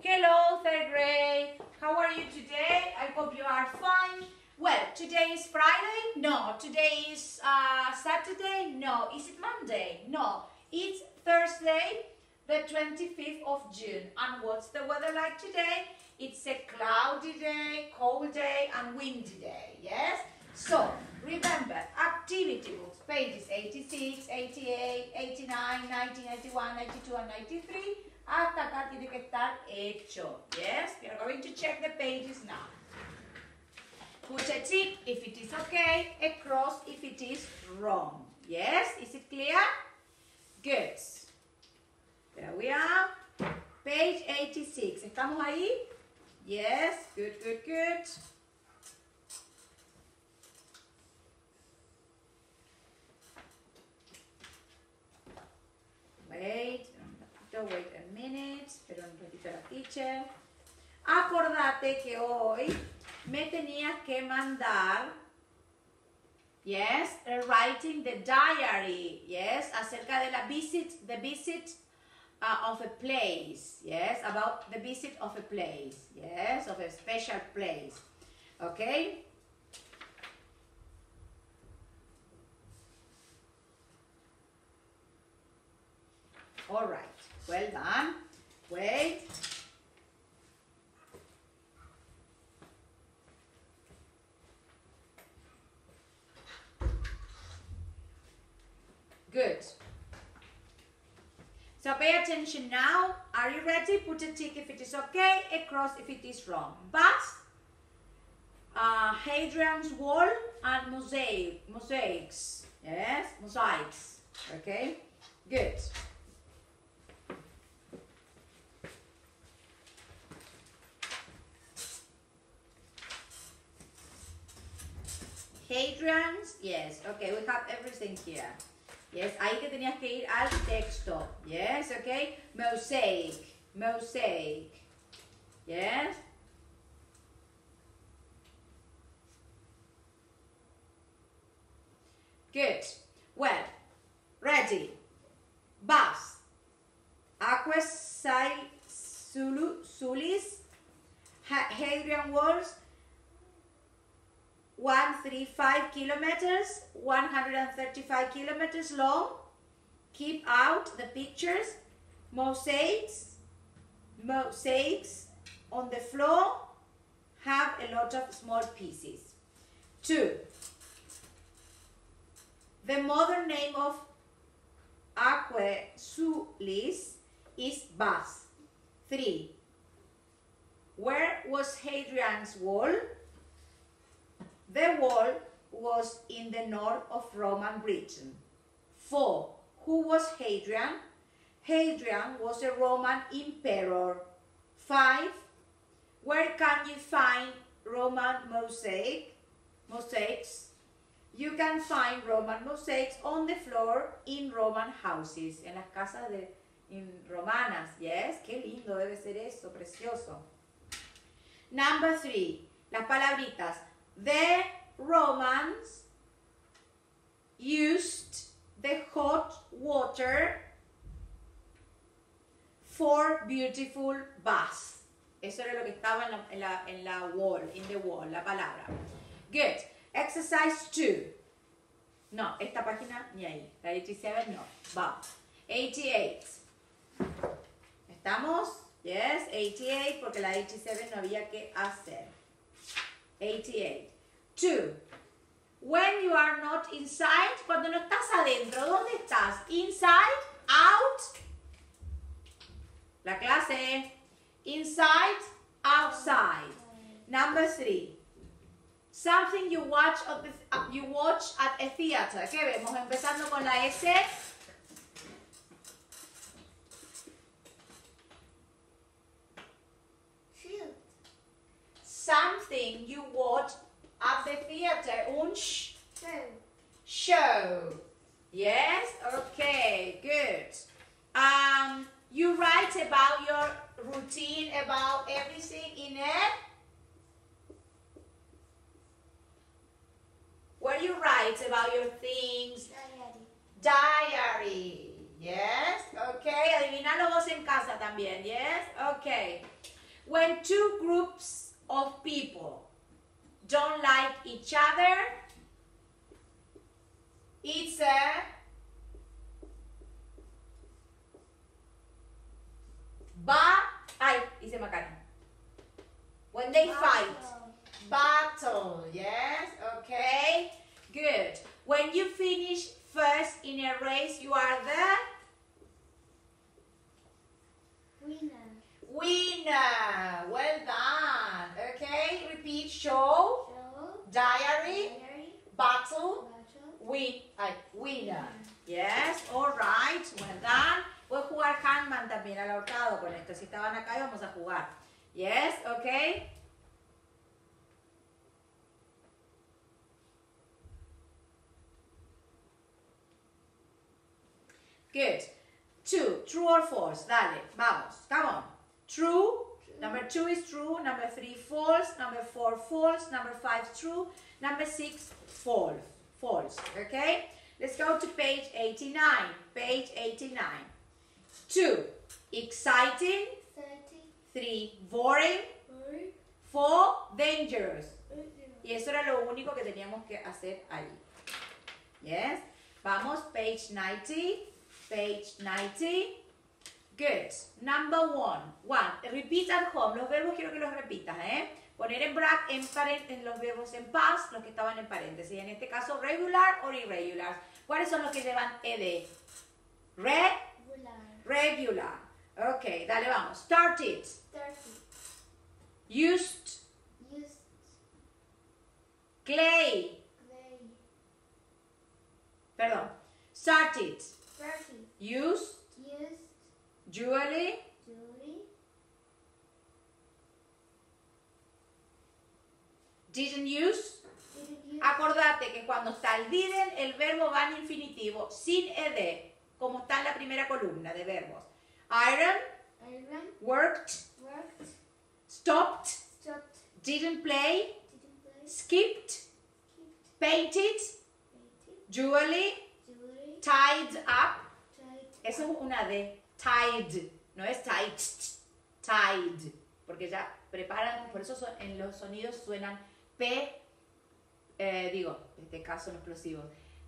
Hello, third grade. How are you today? I hope you are fine. Well, today is Friday? No. Today is uh, Saturday? No. Is it Monday? No. It's Thursday, the 25th of June. And what's the weather like today? It's a cloudy day, cold day, and windy day. Yes? So, remember, activity books, pages 86, 88, 89, 90, 91, 92, and 93. Hasta acá tiene que estar hecho. Yes? We are going to check the pages now. Put a tick if it is okay, a cross if it is wrong. Yes? Is it clear? Good. There we are. Page 86. ¿Estamos ahí? Yes. Good, good, good. Wait, don't wait a minute. Pero un ratito la teacher. Acordate que hoy me tenías que mandar, yes, writing the diary, yes, acerca de la visit, the visit uh, of a place, yes, about the visit of a place, yes, of a special place, okay? All right, well done. Wait. Good. So pay attention now. Are you ready? Put a tick if it is okay, a cross if it is wrong. But uh, Hadrian's wall and mosaic, mosaics. Yes, mosaics. Okay, good. Hadrian's, yes. Okay, we have everything here. Yes, ahí que tenías que ir al texto. Yes, okay. Mosaic, mosaic. Yes. Good. Well, ready. Bus. Aquas Sulu, Sulis. Hadrian Walls. 135 kilometers, 135 kilometers long. Keep out the pictures, mosaics, mosaics on the floor have a lot of small pieces. Two, the modern name of Aquae Sulis is Bas. Three, where was Hadrian's wall? The wall was in the north of Roman Britain. 4. Who was Hadrian? Hadrian was a Roman emperor. 5. Where can you find Roman mosaic, mosaics? You can find Roman mosaics on the floor in Roman houses, en las casas de in romanas. Yes, qué lindo debe ser eso, precioso. Number 3. Las palabritas the Romans used the hot water for beautiful baths. Eso era lo que estaba en la, en la, en la wall, in the wall, la palabra. Good. Exercise 2. No, esta página ni ahí. La 87 no. Va. 88. ¿Estamos? Yes, 88 porque la 87 no había que hacer. 88. 2. When you are not inside, cuando no estás adentro, ¿dónde estás? Inside, out. La clase. Inside, outside. Number 3. Something you watch at the, you watch at a theater. ¿Qué vemos? Empezando con la S. something you watch at the theater. Un sh show. Yes? Okay, good. Um, you write about your routine, about everything in it. Where you write about your things. Diary. Diary. Yes, okay. Adivinalo vos en casa también, yes? Okay. When two groups of people don't like each other, it's a ba ay, hice macana. When they fight. Battle, yes, okay. Good. When you finish first in a race, you are the Winner. Winner. Well done. Okay, repeat show, Show. diary, Diary. battle, Battle. win, winner. Yes, all right, well done. Voy a jugar handman también al ahorcado con esto. Si estaban acá, vamos a jugar. Yes, okay. Good. Two, true or false. Dale, vamos. Come on. True. Number two is true. Number three, false. Number four, false. Number five, true. Number six, false. False. Okay? Let's go to page 89. Page 89. Two, exciting. Thirty. Three, boring. Four. Four, dangerous. Y eso era lo único que teníamos que hacer ahí. Yes. Vamos, page 90. Page 90. Good. Number one. One. Repeat at home. Los verbos quiero que los repitas, ¿eh? Poner en brack en, los verbos en past, los que estaban en paréntesis. En este caso, regular o irregular. ¿Cuáles son los que llevan ed? Red, Regular. regular. Ok, dale, vamos. Start it. Thirty. Used, Used. clay. Clay. Perdón. Start it. Thirty. Used, Used. Jewelry, Jewelry. didn't use. Didn't use. Acordate que cuando está el didn't, el verbo va en infinitivo, sin ed, como está en la primera columna de verbos. Iron, Iron. worked, Worked. stopped, Stopped. didn't play, Didn't play. skipped, Kept. painted, Painted. jewelry, Jewelry. tied up. Tied. Eso es una D. Tied. No es tied. Tied. Porque ya preparan, por eso son- en los sonidos suenan P, eh, digo, en este caso no explosivos.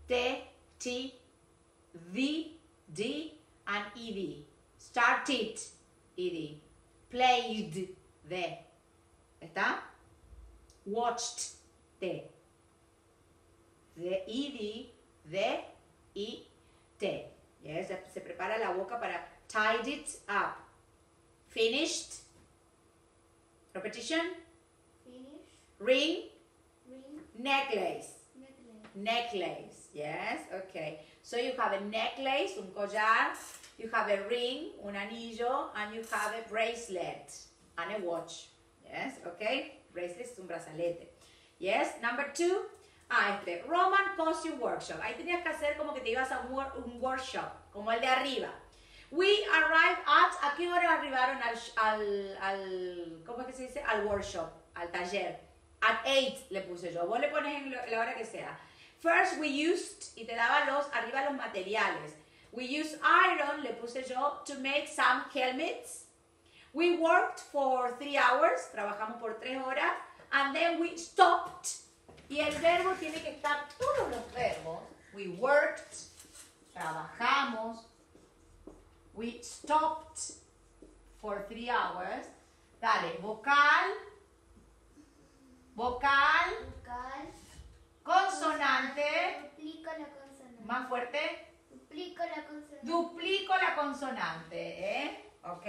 T, T, V, D, and ED. Started, ED. Played, D. ¿Está? Watched, T. De ED, D, I, T. Yes, se- se prepara la boca para tied it up. Finished. Repetition. Finish. Ring. Ring. Necklace. Necklace. Necklace. Yes, okay. So you have a necklace, un collar. You have a ring, un anillo, and you have a bracelet and a watch. Yes, okay. Bracelet es un brazalete. Yes, number two. Ah, este, Roman Costume Workshop. Ahí tenías que hacer como que te ibas a un, un workshop, como el de arriba. We arrived at, ¿a qué hora arribaron al, al, ¿cómo es que se dice? Al workshop, al taller. At 8 le puse yo. Vos le pones en la hora que sea. First we used, y te daba los, arriba los materiales. We used iron, le puse yo, to make some helmets. We worked for three hours, trabajamos por tres horas, and then we stopped. Y el verbo tiene que estar, todos los verbos. We worked, trabajamos. We stopped for three hours. Dale, vocal, vocal, Vocal. consonante, Duplico la consonante. más fuerte, Duplico la consonante. duplico la consonante, ¿eh? ¿Ok?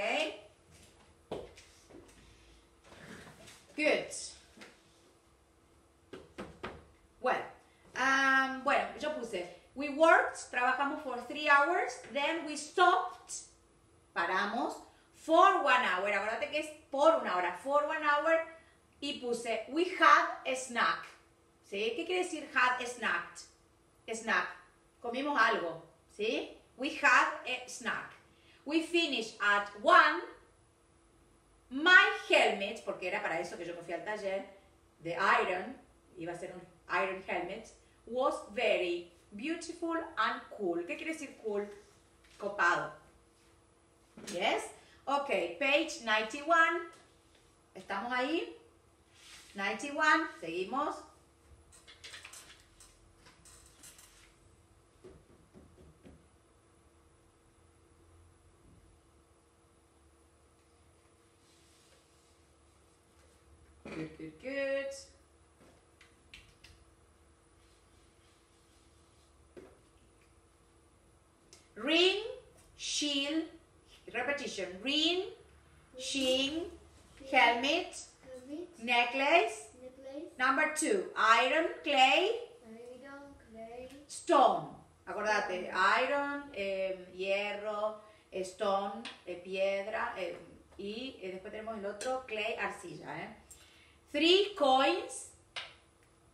Good. Well, um, bueno, yo puse, we worked, trabajamos for three hours, then we stopped, paramos, for one hour, acuérdate que es por una hora, for one hour, y puse, we had a snack, ¿sí? ¿Qué quiere decir had a snack? Snack, comimos algo, ¿sí? We had a snack. We finished at one, my helmet, porque era para eso que yo me fui al taller, the iron, iba a ser un iron helmet, was very beautiful and cool. ¿Qué quiere decir cool? Copado. Yes? Ok, page 91. ¿Estamos ahí? 91, seguimos. Good, good, good. Ring, shield, repetition. Ring, sheen, helmet, necklace. Number two, iron, clay, stone. Acordate, iron, eh, hierro, stone, eh, piedra, eh, y eh, después tenemos el otro, clay, arcilla. eh. Three coins,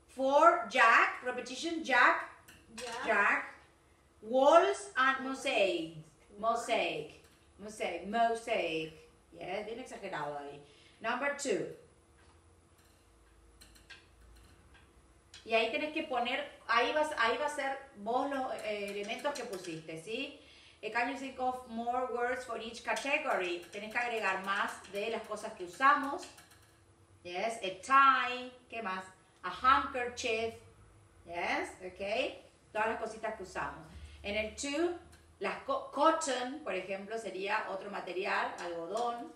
four, jack, repetition, jack, Jack. jack, walls and mosaic, mosaic, mosaic, mosaic. Yeah, bien exagerado ahí. Number two. Y ahí tenés que poner, ahí, ahí va a ser vos los eh, elementos que pusiste, ¿sí? Eh, Can you think of more words for each category? Tenés que agregar más de las cosas que usamos. Yes, a tie, ¿qué más? A handkerchief. Yes, ok. Todas las cositas que usamos. En el two, las co- cotton, por ejemplo, sería otro material, algodón.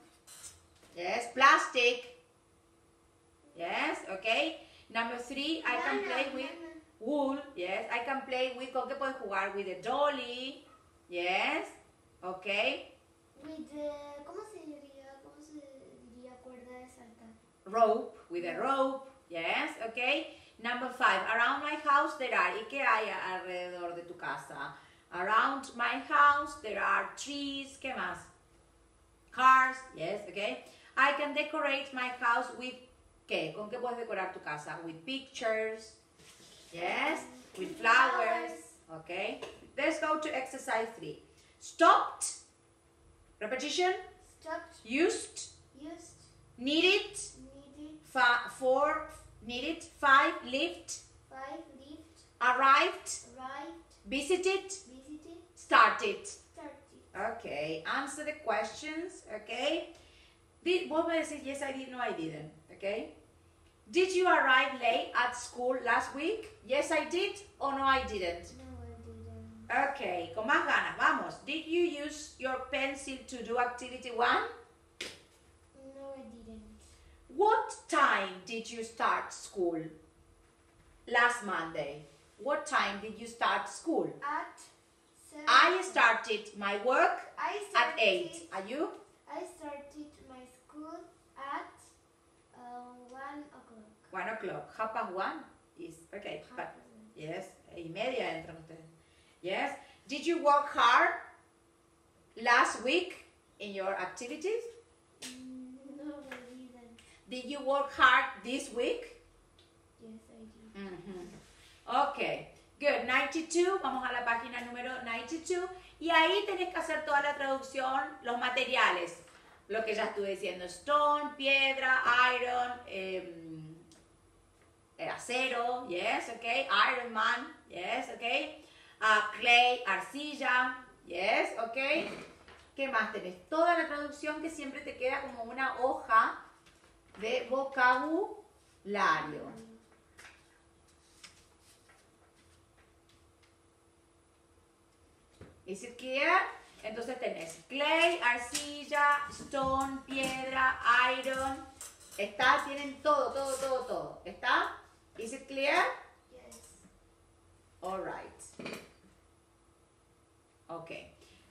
Yes, plastic. Yes, okay. Number three, I can play with wool. Yes, I can play with. ¿Con qué puedes jugar? With a dolly. Yes, okay. With the, ¿cómo se diría? ¿Cómo se diría cuerda de saltar? Rope. With a rope. Yes, okay. Number five, around my house there are. ¿Y qué hay alrededor de tu casa? Around my house there are trees. ¿Qué más? Cars. Yes, okay. I can decorate my house with. ¿Qué? ¿Con qué puedes decorar tu casa? With pictures. Yes, with flowers. Okay. Let's go to exercise three. Stopped. Repetition. Stopped. Used. Used. Needed. Needed. Four. Needed. Five. Lived. Five. Lived. Arrived. Arrived. Visited. Visited. Started. Started. Okay. Answer the questions. Okay. Did, vos me decís yes I did, no I didn't. Okay. Did you arrive late at school last week? Yes I did or no I didn't. No, I didn't. Okay, con más ganas, vamos. Did you use your pencil to do activity one? No, I didn't. What time did you start school? Last Monday. What time did you start school? At seven. I started my work I at 8. Are you? I started my school at uh, one o'clock. 1 o'clock. Half past 1 is okay. Half But yes, y media entran ustedes. Yes. Did you work hard last week in your activities? Mm, No, I didn't. Did you work hard this week? Yes, I did. Ujú. Ok, good. 92, vamos a la página número 92 y ahí tenés que hacer toda la traducción, los materiales. Lo que ya estuve diciendo, stone, piedra, iron, em, eh, acero, yes, ok, Iron Man, yes, ok, Ah, clay, arcilla, yes, ok. ¿Qué más tenés? Toda la traducción que siempre te queda como una hoja de vocabulario. Is it clear? Entonces tenés clay, arcilla, stone, piedra, iron. Está, tienen todo, todo, todo, todo. ¿Está? Is it clear? Yes. All right. Ok.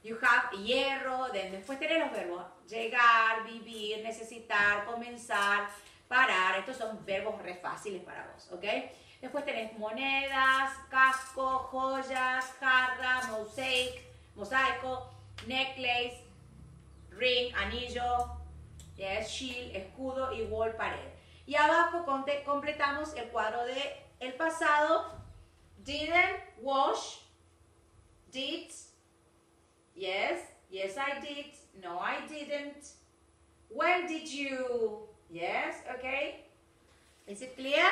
You have hierro, then después tenés los verbos llegar, vivir, necesitar, comenzar, parar. Estos son verbos re fáciles para vos, ¿ok? Después tenés monedas, casco, joyas, jarra, mosaic, mosaico, necklace, ring, anillo, yes, shield, escudo y wall, pared. Y abajo completamos el cuadro de el pasado. Didn't wash, did, yes, yes I did, no I didn't. When did you, yes, okay. Is it clear?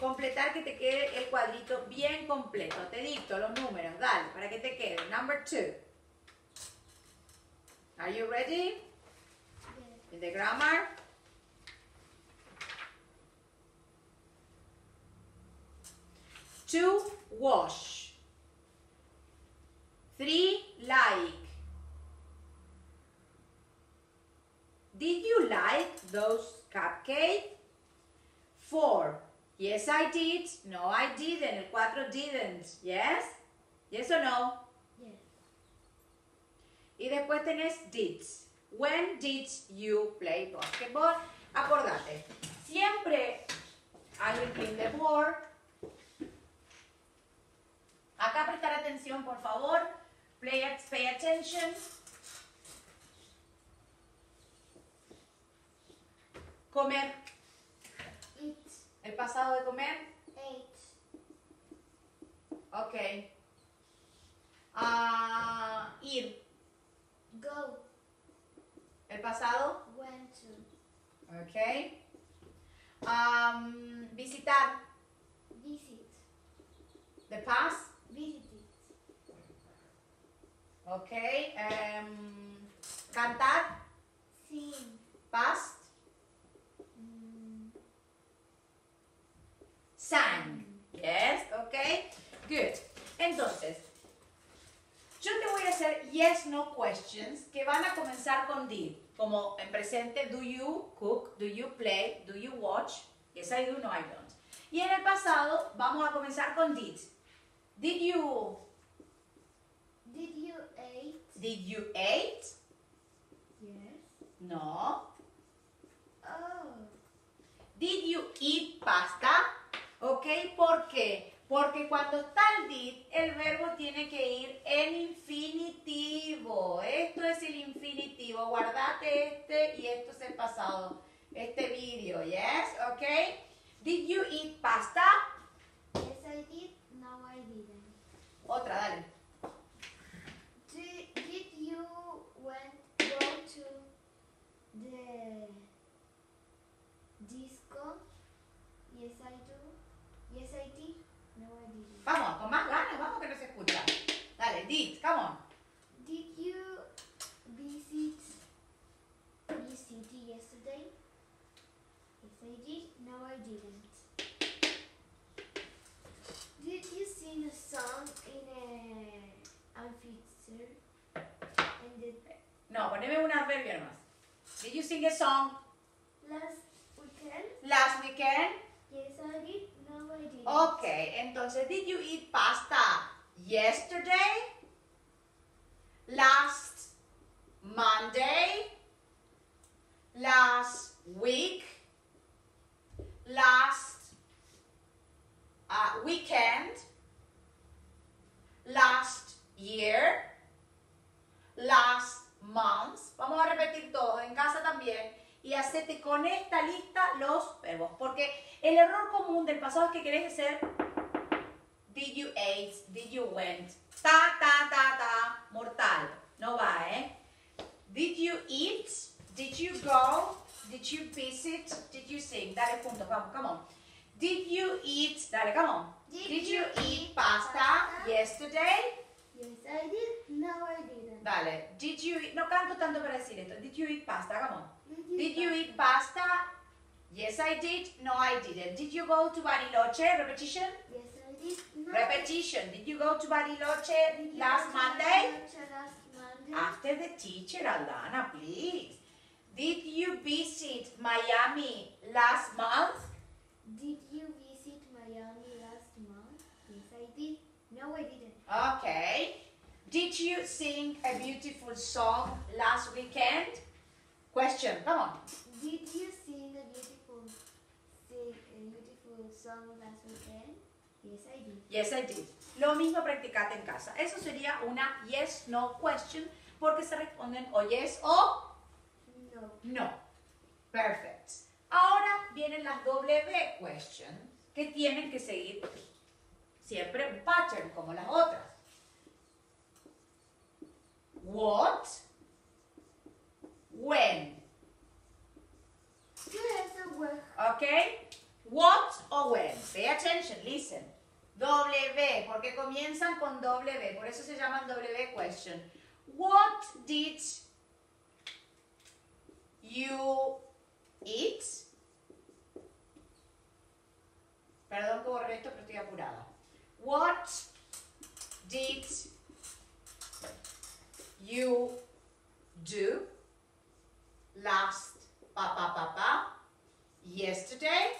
Completar que te quede el cuadrito bien completo. Te dicto los números, dale, para que te quede. Number two. Are you ready? Yes. In the grammar? To wash. Three, like. Did you like those cupcakes? Four, yes I did. No I didn't. El cuatro didn't. Yes? Yes or no? Yes. Y después tenés did. When did you play basketball? Acordate, siempre I will clean the board. Acá prestar atención, por favor. Play, pay attention. Comer. Eat. El pasado de comer. Ate. Ok. Ah, ir. Go. El pasado. Went to. Ok. Am, visitar. Visit. The past. Visited. Ok. em, cantar. Sing. Past. Mm, Sang. Yes. Ok. Good. Entonces, yo te voy a hacer yes, no questions que van a comenzar con did. Como en presente, do you cook, do you play, do you watch. Yes, I do, no, I don't. Y en el pasado, vamos a comenzar con did. Did you, Did you eat? did you eat? Yes. No. Oh. Did you eat pasta? ¿Ok? ¿Por qué? Porque cuando está el did, el verbo tiene que ir en infinitivo. Esto es el infinitivo. Guardate este y esto es el pasado. Este vídeo, ¿yes? ¿Ok? Did you eat pasta? Yes, I did. No, I didn't. Otra, dale. Did, did you went go to the disco? Yes, I do. Yes, I did. No, I didn't. Vamos, con más ganas, vamos que no se escucha. Dale, did, come on. Did you visit the city yesterday? Yes, I did. No, I didn't. Did you sing a song in a amphitheater? No, poneme un adverbio nomás. Did you sing a song last weekend? last weekend? Yes, I did. No, I didn't. Ok, entonces, did you eat pasta yesterday? Last Monday? Last week? Last uh, weekend? Last year? Last month? Vamos a repetir todo en casa también y hacete con esta lista los verbos, porque el error común del pasado es que querés hacer did you ate, did you went, ta, ta, ta, ta, mortal, no va, ¿eh? Did you eat, did you go, did you visit, did you sing, dale punto, vamos, come on. Did you eat, dale, come on. Did Did you eat pasta pasta? yesterday? Yes, I did. No, I didn't. Dale, did you eat, no canto tanto para decir esto, did you eat pasta, come on. Did you eat pasta? Yes, I did. No, I didn't. Did you go to Bariloche? Repetition? Yes, I did. No. Repetition. Did you go to Bariloche last Monday? Bariloche Last Monday. After the teacher, Alana, please. Did you visit Miami last month? Did you visit Miami last month? Yes, I did. No, I didn't. Okay. Did you sing a beautiful song last weekend? Question. Come on. Did you sing a beautiful, sing a beautiful song last weekend? Yes, I did. Yes, I did. Lo mismo practicate en casa. Eso sería una yes, no question porque se responden o yes o No. no. Perfect. Ahora vienen las W questions que tienen que seguir siempre un pattern como las otras. What? When? Okay? What o when? Pay attention, listen. W, porque comienzan con W, por eso se llaman W question. What did you eat? Perdón que borré esto, pero estoy apurada. What did you do last pa pa pa pa yesterday?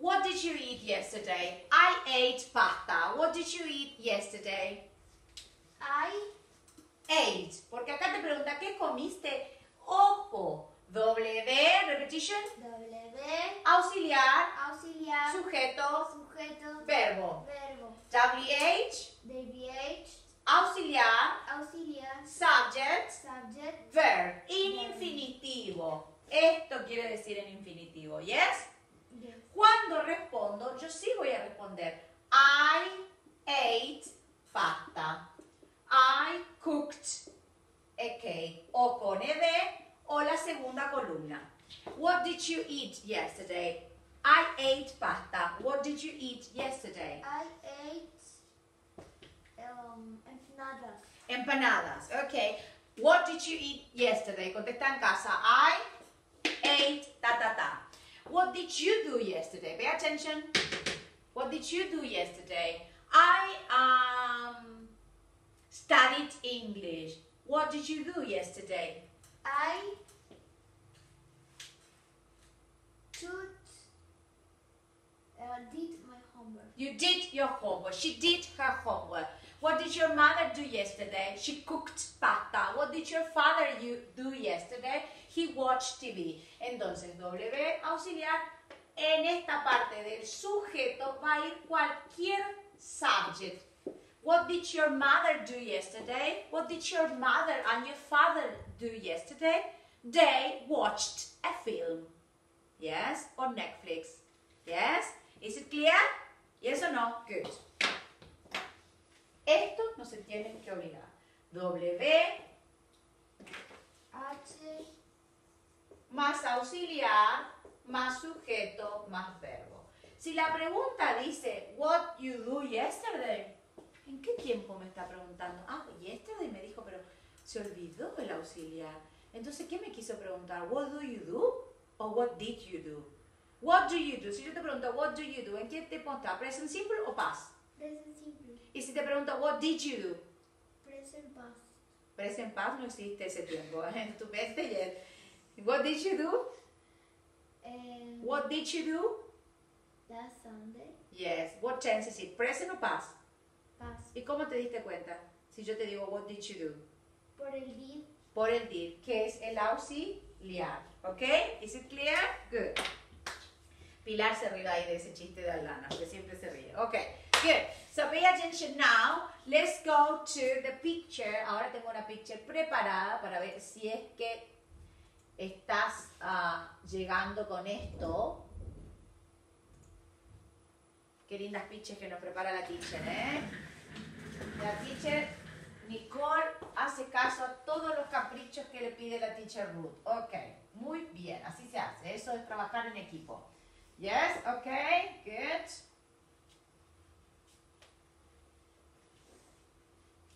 What did you eat yesterday? I ate pasta. What did you eat yesterday? I Ate. Porque acá te pregunta, ¿qué comiste? Ojo. W, repetition, W auxiliar, auxiliar sujeto, sujeto verbo. verbo WH, WH auxiliar, auxiliar subject, subject verb. Verbo. infinitivo. Esto quiere decir en infinitivo, ¿yes? yes. Cuando respondo, yo sí voy a responder. I ate pasta. I cooked a cake. O con ed o la segunda columna. What did you eat yesterday? I ate pasta. What did you eat yesterday? I ate empanadas. Empanadas. Okay. What did you eat yesterday? Contesta en casa. I ate ta ta ta. What did you do yesterday? Pay attention. What did you do yesterday? I um studied English. What did you do yesterday? I took uh, did my homework. You did your homework. She did her homework. What did your mother do yesterday? She cooked pasta. What did your father you do yesterday? He watched TV. Entonces, W auxiliar, en esta parte del sujeto va a ir cualquier subject. What did your mother do yesterday? What did your mother and your father do yesterday? They watched a film. Yes? On Netflix. Yes? Is it clear? Yes or no? Good. Esto no se tienen que olvidar. W H más auxiliar más sujeto más verbo. Si la pregunta dice what you do yesterday, ¿en qué tiempo me está preguntando? Ah, yesterday me dijo, pero se olvidó el auxiliar. Entonces, ¿qué me quiso preguntar? What do you do? O what did you do? What do you do? Si yo te pregunto what do you do, ¿en qué tiempo está? ¿Present simple o past? Present simple. Y si te pregunto what did you do? Present past. Present past no existe ese tiempo en tu mente yet. What did you do? And What did you do? last Sunday Yes. What tense is it? Present or past? past. ¿Y cómo te diste cuenta? Si yo te digo what did you do? Por el did Por el did, que es el auxiliar. ¿Ok? Is it clear? Good. Pilar se ríe ahí de ese chiste de Alana, que siempre se ríe. Ok, good. So pay attention now. Let's go to the picture. Ahora tengo una picture preparada para ver si es que estás ah, llegando con esto. Qué lindas pictures que nos prepara la teacher, ¿eh? La teacher Nicole hace caso a todos los caprichos que le pide la teacher Ruth. Ok, muy bien, así se hace. Eso es trabajar en equipo. Yes, ok, good.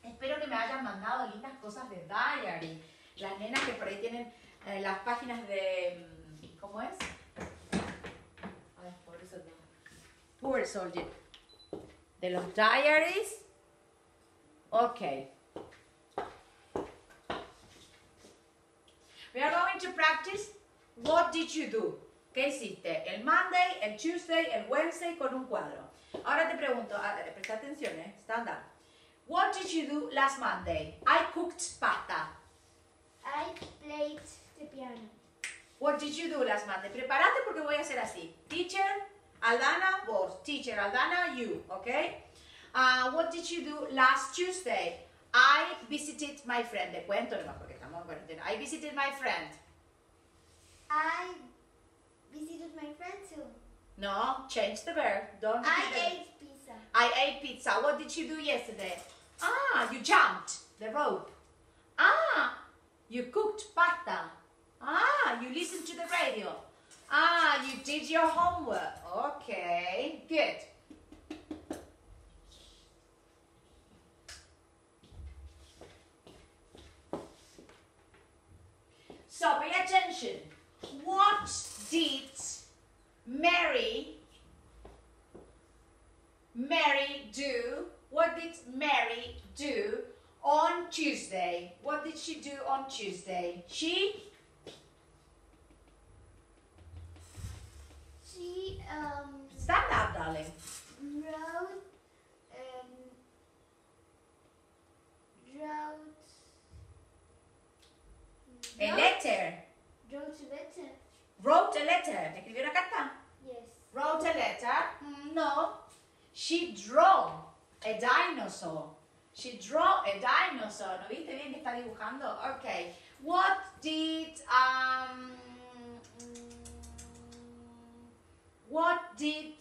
Espero que me hayan mandado lindas cosas de diary. Las nenas que por ahí tienen eh, las páginas de... mm, ¿Cómo es? Ay, pobre soldado. Poor soldier. De los diaries. Ok. We are going to practice what did you do. ¿Qué hiciste? El Monday, el Tuesday, el Wednesday con un cuadro. Ahora te pregunto, presta atención, eh. Stand. What did you do last Monday? I cooked pasta. I played the piano. What did you do last Monday? Prepárate porque voy a hacer así. Teacher, Aldana, vos. Teacher, Aldana, you. Okay? Uh, what did you do last Tuesday? I visited my friend. Te cuento nomás porque estamos en cuarentena. I visited my friend. I visited my friend too. No, change the verb. Don't I ate pizza. I ate pizza. What did you do yesterday? Ah, you jumped the rope. Ah, you cooked pasta. Ah, you listened to the radio. Ah, you did your homework. Okay, good. So pay attention. What did Mary Mary do what did Mary do on Tuesday? What did she do on Tuesday? She She um stand up, darling. wrote um wrote A letter. Wrote a letter. Wrote a letter. Escribió una carta. Yes. Wrote a letter. Mm, No. She draw a dinosaur. She draw a dinosaur. ¿No viste bien que está dibujando? Okay. What did um what did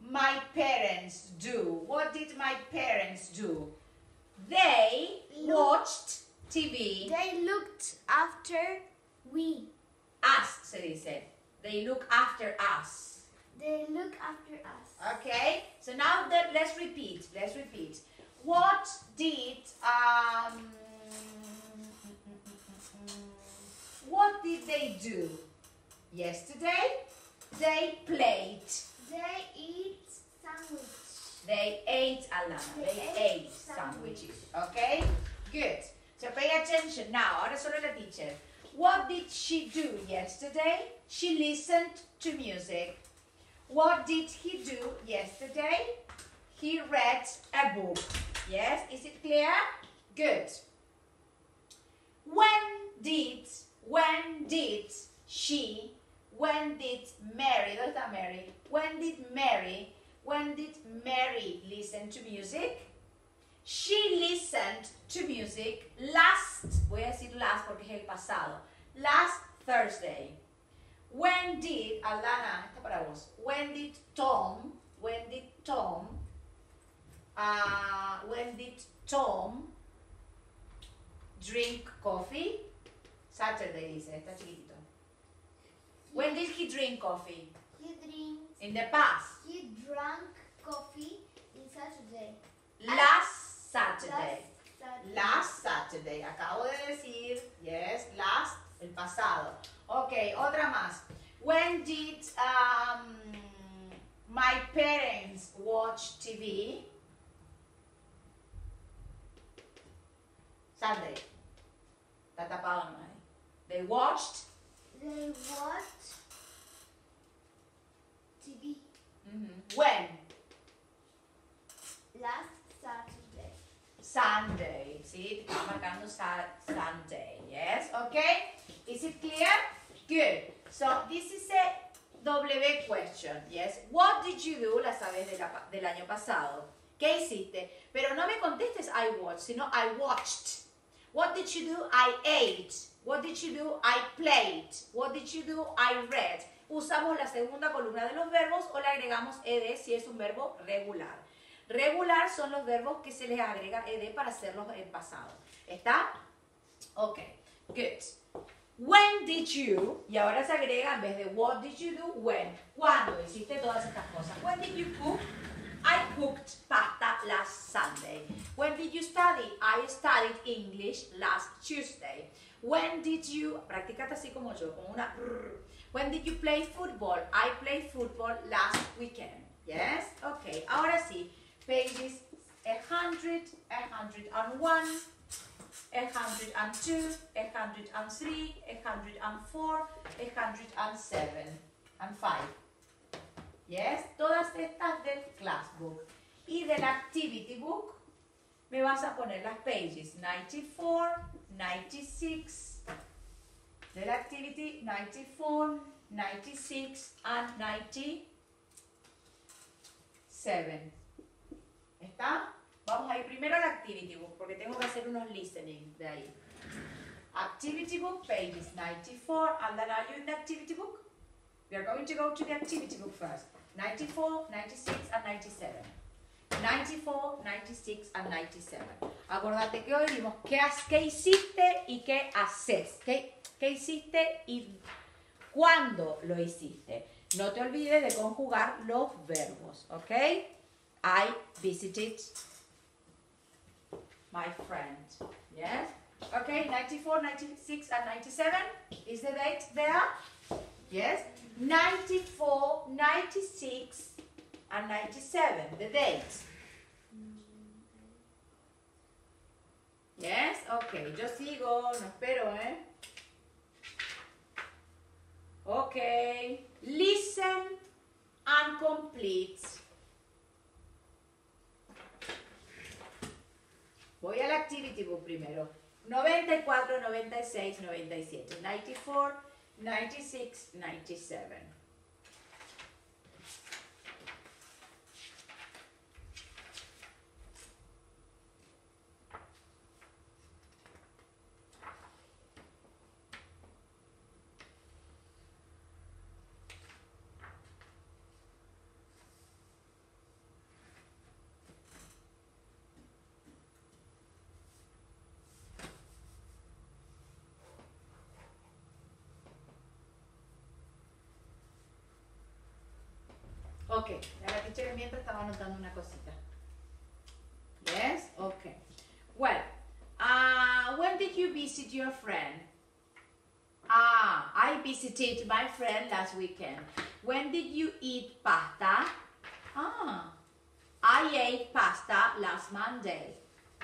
my parents do? What did my parents do? They watched TV. They looked after we. Us se dice. They look after us. They look after us. Okay? So now that let's repeat. Let's repeat. What did um what did they do? Yesterday they played. They eat sandwich. They ate Alana. They They, ate ate sandwiches. Okay? Good. So pay attention now. Ahora solo la teacher. What did she do yesterday? She listened to music. What did he do yesterday? He read a book. Yes? Is it clear? Good. When did, when did she, when did Mary, ¿dónde está Mary? When did Mary, when did Mary listen to music? She listened to music last, voy a decir last porque es el pasado, last Thursday. When did, Alana, esta para vos, when did Tom, when did Tom, uh, when did Tom drink coffee? Saturday dice, está chiquitito. When did he drink coffee? He drinks. In the past. He drank coffee in Saturday. Last Saturday. Saturday. Last Saturday. Acabo de decir, yes, last, el pasado. Ok, otra más. When did um, my parents watch TV? Sunday. Está tapado nomás. They watched They watched TV mhm, when? last Saturday. Sunday. Estaba marcando sa- Sunday. Yes? Okay? Is it clear? Good. So, this is a W question. Yes? What did you do la sabes de la del año pasado? ¿Qué hiciste? Pero no me contestes I watched, sino I watched. What did you do? I ate. What did you do? I played. What did you do? I read. Usamos la segunda columna de los verbos o le agregamos ed si es un verbo regular. Regular son los verbos que se les agrega ed para hacerlos en pasado. ¿Está? Ok, good. When did you, y ahora se agrega en vez de what did you do, when. ¿Cuándo hiciste todas estas cosas? When did you cook? I cooked pasta last Sunday. When did you study? I studied English last Tuesday. When did you, practicate así como yo, como una. When did you play football? I played football last weekend. Yes? Okay, ahora sí. Pages 100, 101, 102, 103, 104, 107, and 5. Yes, todas estas del class book. Y del activity book me vas a poner las pages 94, 96, del activity 94, 96 and 97. ¿Está? Vamos a ir primero al activity book porque tengo que hacer unos listening de ahí. Activity book, pages 94, and then are you in the activity book? We are going to go to the activity book first. 94, 96 and 97. 94, 96 and 97. Acordate que hoy vimos qué, qué hiciste y qué haces. ¿Qué, qué hiciste y cuándo lo hiciste. No te olvides de conjugar los verbos, ¿ok? I visited my friend. Yes? Okay, 94, 96, and 97 is the date there? Yes? 94, 96, and 97, the dates. Yes? Ok, yo sigo, no espero, ¿eh? Ok, listen and complete. Voy al activity book primero. 94, 96, 97. 94, 96, 97. Ok, la teacher mientras estaba anotando una cosita. Yes? Okay. Well, uh, when did you visit your friend? Ah, I visited my friend last weekend. When did you eat pasta? Ah, I ate pasta last Monday.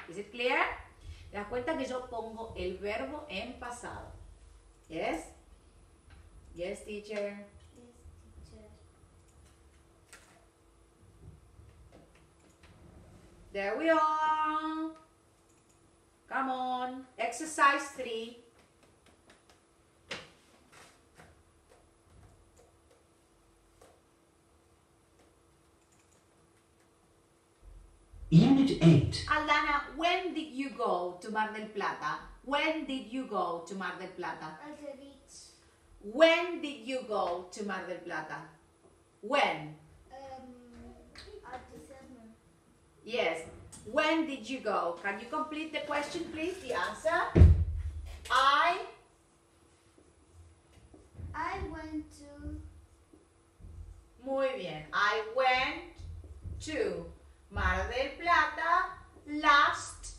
Is it clear? ¿Te das cuenta que yo pongo el verbo en pasado? Yes? Yes, teacher. Yes, teacher. There we are. Come on. Exercise three. Unit 8. Aldana, when did you go to Mar del Plata? When did you go to Mar del Plata? At the beach. When did you go to Mar del Plata? When? Um, at the summer. Yes. When did you go? Can you complete the question, please? The answer? I. I went to Muy bien. I went to Mar del Plata last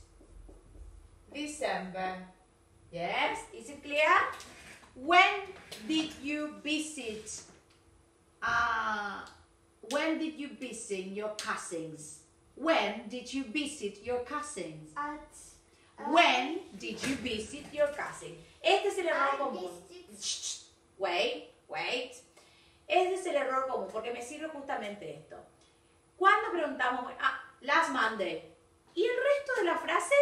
December. Yes? Is it clear? When did you visit? Uh, when did you visit your cousins? When did you visit your cousins? at uh, When did you visit your cousin? Este es el error común. Shh, Wait, wait. Este es el error común porque me sirve justamente esto. Cuando preguntamos, ah, last Monday, ¿y el resto de la frase?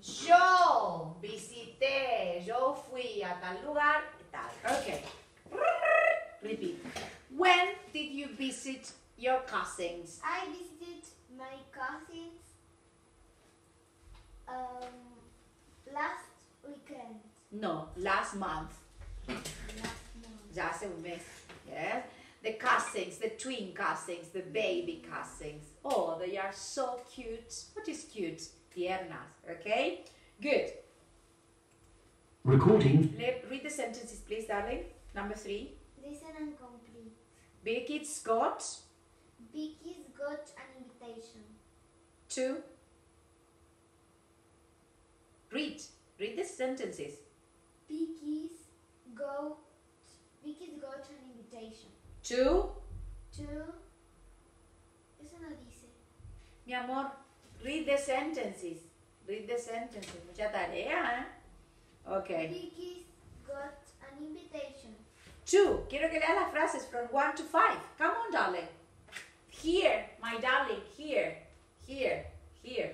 Yo visité, yo fui a tal lugar, tal. Ok. Repeat. When did you visit your cousins? I visited my cousins um, last weekend. No, last month. Last month. ya hace un mes. Yes? The cousins, the twin cousins, the baby cousins. Oh, they are so cute. What is cute? Tiernas. Okay? Good. Recording Let, read the sentences, please, darling. Number three. Listen and complete. Birgit's got Vicky's got an invitation. two. Read. Read the sentences. Vicky's got Vicky's got an invitation. Two. To eso no dice. Mi amor, read the sentences. Read the sentences. Mucha tarea, ¿eh? Okay. Vicky's got an invitation. Two. Quiero que leas las frases from one to five. Come on, darling. Here, my darling. Here, here, here.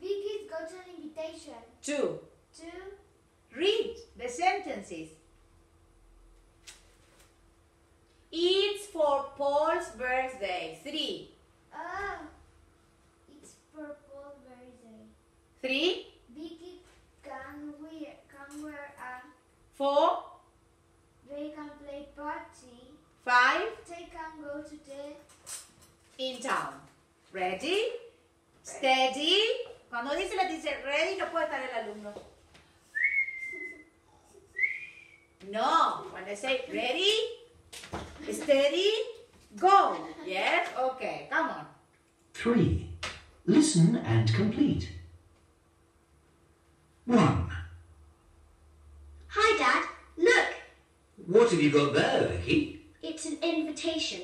Vicky's got an invitation Two. to Read the sentences. It's for Paul's birthday. Three. ah it's purple birthday. Three. Vicky can wear can wear a Four. they can play party. Five. They go to the In town. Ready? Steady. Cuando dice la dice ready, no puede estar el alumno. No. When I say ready, steady, go. Yes? Okay. Come on. 3. Listen and complete. 1, Hi, Dad. Look, What have you got there, Vicky? it's an invitation.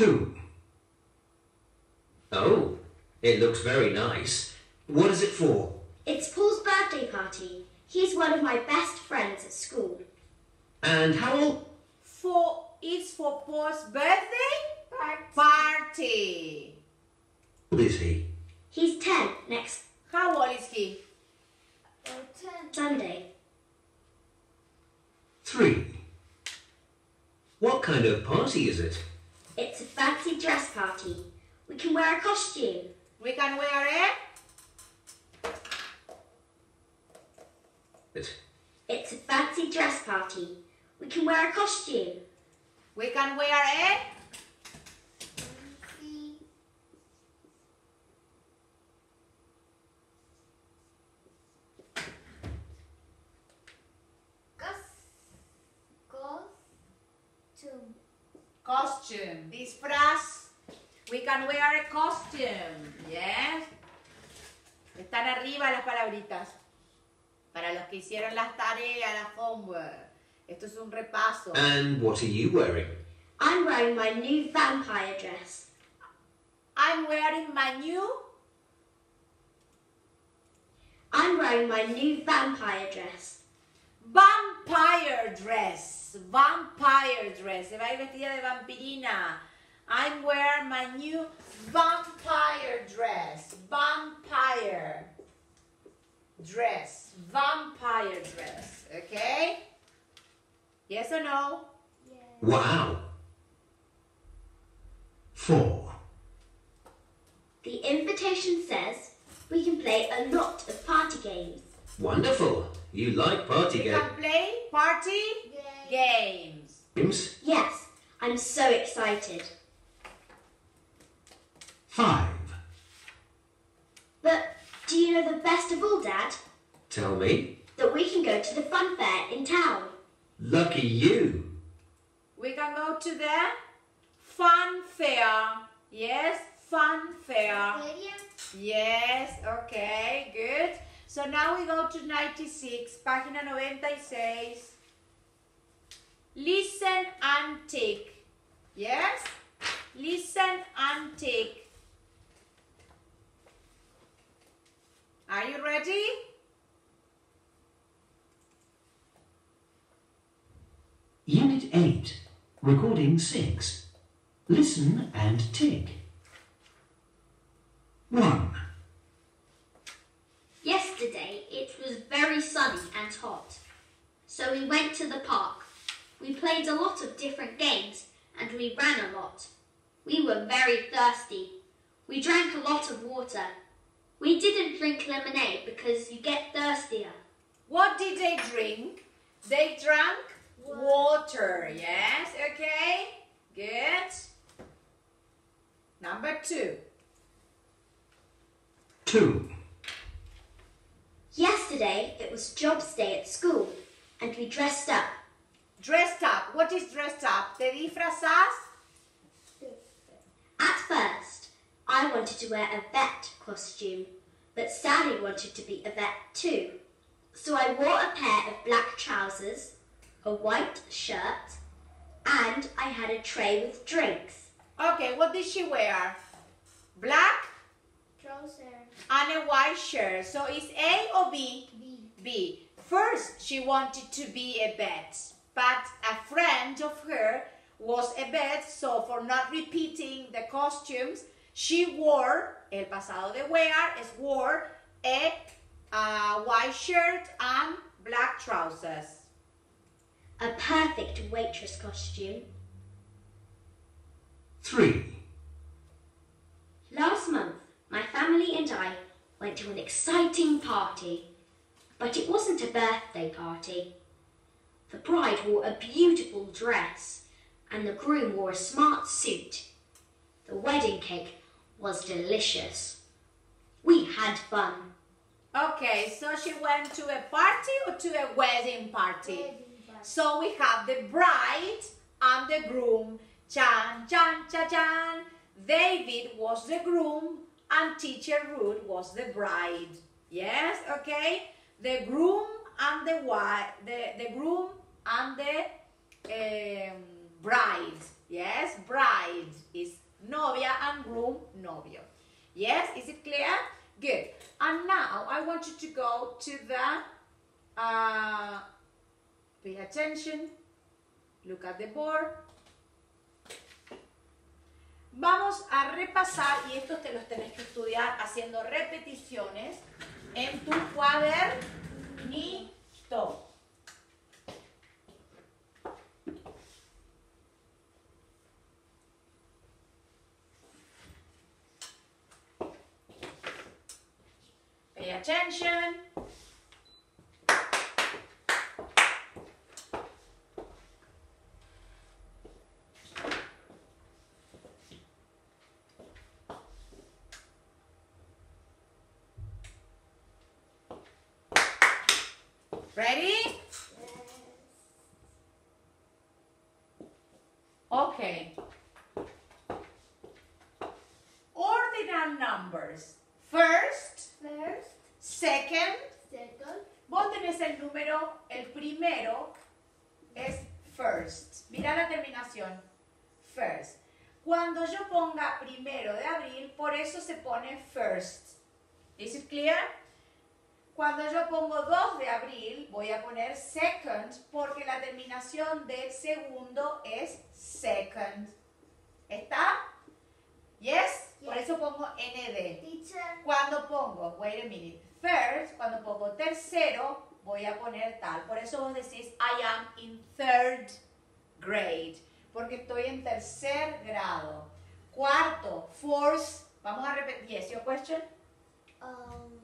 2, Oh, it looks very nice. What is it for? It's Paul's birthday party. He's one of my best friends at school. And how old? For it's for Paul's birthday party. is he? He's 10 next How old is he? Oh, Sunday. 3, What kind of party is it? It's a fancy dress party. We can wear a costume. We can wear it. It. It's a fancy dress party. We can wear a costume. We can wear it. Costume. Disfraz. We can wear a costume. Yes. Están arriba las palabritas. Para los que hicieron las tareas, las homework. Esto es un repaso. And what are you wearing? I'm wearing my new vampire dress. I'm wearing my new I'm wearing my new vampire dress. Vampire dress. Vampire dress. Se va a ir vestida de vampirina. I'm wearing my new vampire dress. Vampire dress. Vampire dress. Okay? Yes or no? Wow. 4, The invitation says we can play a lot of party games. Wonderful. You like party We games? can play party games. games. Yes, I'm so excited. 5, But do you know the best of all, Dad? Tell me. That we can go to the fun fair in town. Lucky you. We can go to the fun fair. Yes, fun fair. Yes, okay, good. So now we go to 96, página 96. Listen and tick. Yes? Listen and tick. Are you ready? Unit 8, Recording 6. Listen and tick. 1, Yesterday it was very sunny and hot. So we went to the park. We played a lot of different games and we ran a lot. We were very thirsty. We drank a lot of water. We didn't drink lemonade because you get thirstier. What did they drink? They drank water. Yes, okay, good. Number two. 2, Yesterday it was jobs day at school and we dressed up. Dressed up. What is dressed up? ¿Te disfrazas? At first, I wanted to wear a vet costume, but Sally wanted to be a vet too. So I wore a pair of black trousers, a white shirt, and I had a tray with drinks. Okay, what did she wear? Black and a white shirt. So is A or B? B. First, she wanted to be a vet, but a friend of her was a vet, so for not repeating the costumes, she wore, el pasado de wear is wore a uh, white shirt and black trousers. A perfect waitress costume. 3, Last month, my family and I went to an exciting party, but it wasn't a birthday party. The bride wore a beautiful dress, and the groom wore a smart suit. The wedding cake was delicious. We had fun. Okay, so she went to a party or to a wedding party? So we have the bride and the groom. Chan, chan, cha, chan. David was the groom and teacher Ruth was the bride. Yes, okay? The groom and the wife, the, the groom and the um, bride. Yes, bride is novia and groom, novio. Yes, is it clear? Good. And now I want you to go to the, uh, pay attention, look at the board. Vamos a repasar, y estos te los tenés que estudiar haciendo repeticiones en tu cuadernito. Pay attention. Ready? Okay. Ordinal numbers. First, First, second, second, vos tenés el número, el primero es first. Mira la terminación. First. Cuando yo ponga primero de abril, por eso se pone first. Is it clear? Cuando yo pongo 2 de abril, voy a poner second porque la terminación del segundo es second. ¿Está? Yes? Por Yes. eso pongo ND. teacher, Cuando pongo, wait a minute, third, cuando pongo tercero, voy a poner tal. Por eso vos decís, I am in third grade, porque estoy en tercer grado. Cuarto, fourth, vamos a repetir, yes, your question? um,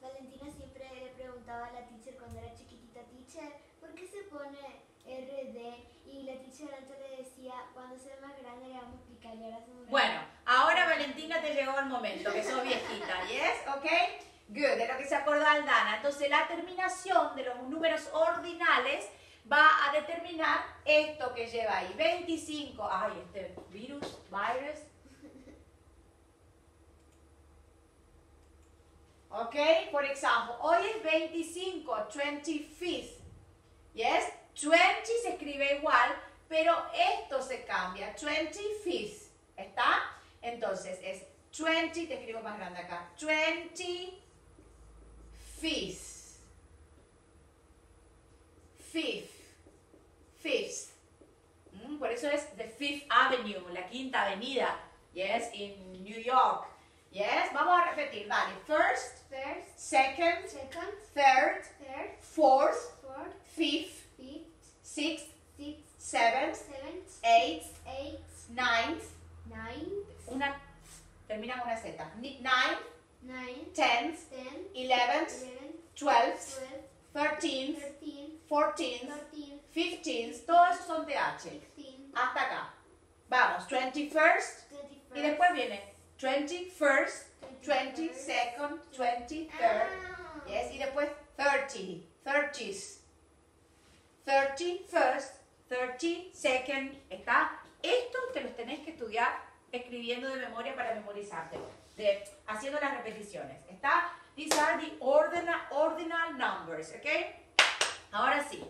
Valentina siempre le preguntaba a la teacher cuando era chiquitita, teacher, ¿por qué se pone RD? Y la teacher antes le decía, cuando sea más grande le vamos a explicar y ahora somos Bueno, ahora Valentina te llegó el momento, que sos viejita, ¿yes? ¿Ok? Good, de lo que se acordó Aldana. Entonces la terminación de los números ordinales va a determinar esto que lleva ahí. 25, ay, este virus, virus. ¿Ok? Por ejemplo, hoy es 25, 25th. ¿Yes? 20 se escribe igual, pero esto se cambia. 25th. ¿Está? Entonces es 20, te escribo más grande acá. 25th. Fifth. Fifth. Mm, Por eso es the Fifth Avenue, la quinta avenida. Yes, in New York. Yes, vamos a repetir, dale. First, First, second, second, third, third, fourth, fourth, fifth, fifth, sixth, sixth, seventh, seventh, eighth, eighth, ninth, ninth, una, termina con una Z. Nine, Nine tens, ten, eleven, twelve, thirteen, fourteen, fifteen, todos son de H. Hasta acá. Vamos, twenty first, y después viene twenty first, twenty second, ah. twenty third, yes, y después thirty, thirties, thirty first, thirty second, está esto te los tenés que estudiar escribiendo de memoria para memorizarte, de, haciendo las repeticiones, ¿está? These are the ordinal, ordinal numbers, ¿ok? Ahora sí,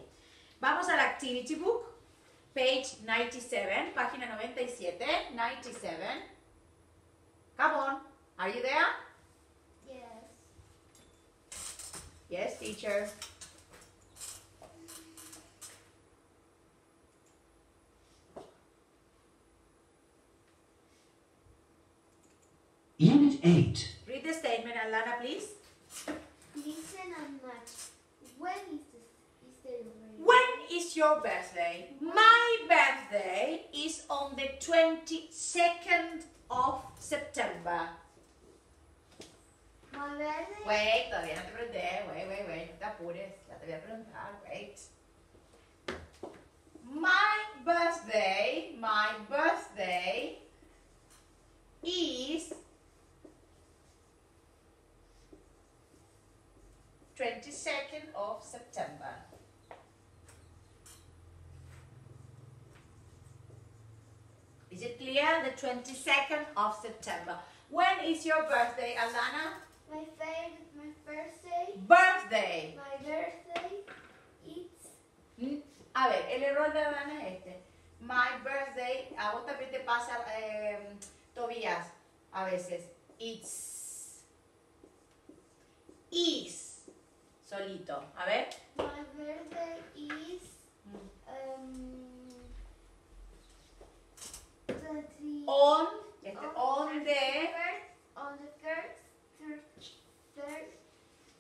vamos a la activity book, page 97, página 97, 97. Come on, are you there? Yes. Yes, teacher. Unit 8. Read the statement, Alana, please. Listen and match. When is, the, is the When is your birthday? My birthday is on the 22nd of September. My birthday. Wait, todavía no te pregunté. Wait, wait, wait. No te apures. Ya te voy a preguntar. Wait. My birthday, my birthday is 22nd of September. Is it clear? The the 22nd of September. When is your birthday, Alana? My favorite, my birthday, Birthday. my birthday, it's Mm, A ver, el error de Alana es este. My birthday, a vos también te pasa, eh, Tobías, a veces. It's. Is. Solito. A ver. my birthday is um twenty On. Este, on on the. first on the first third third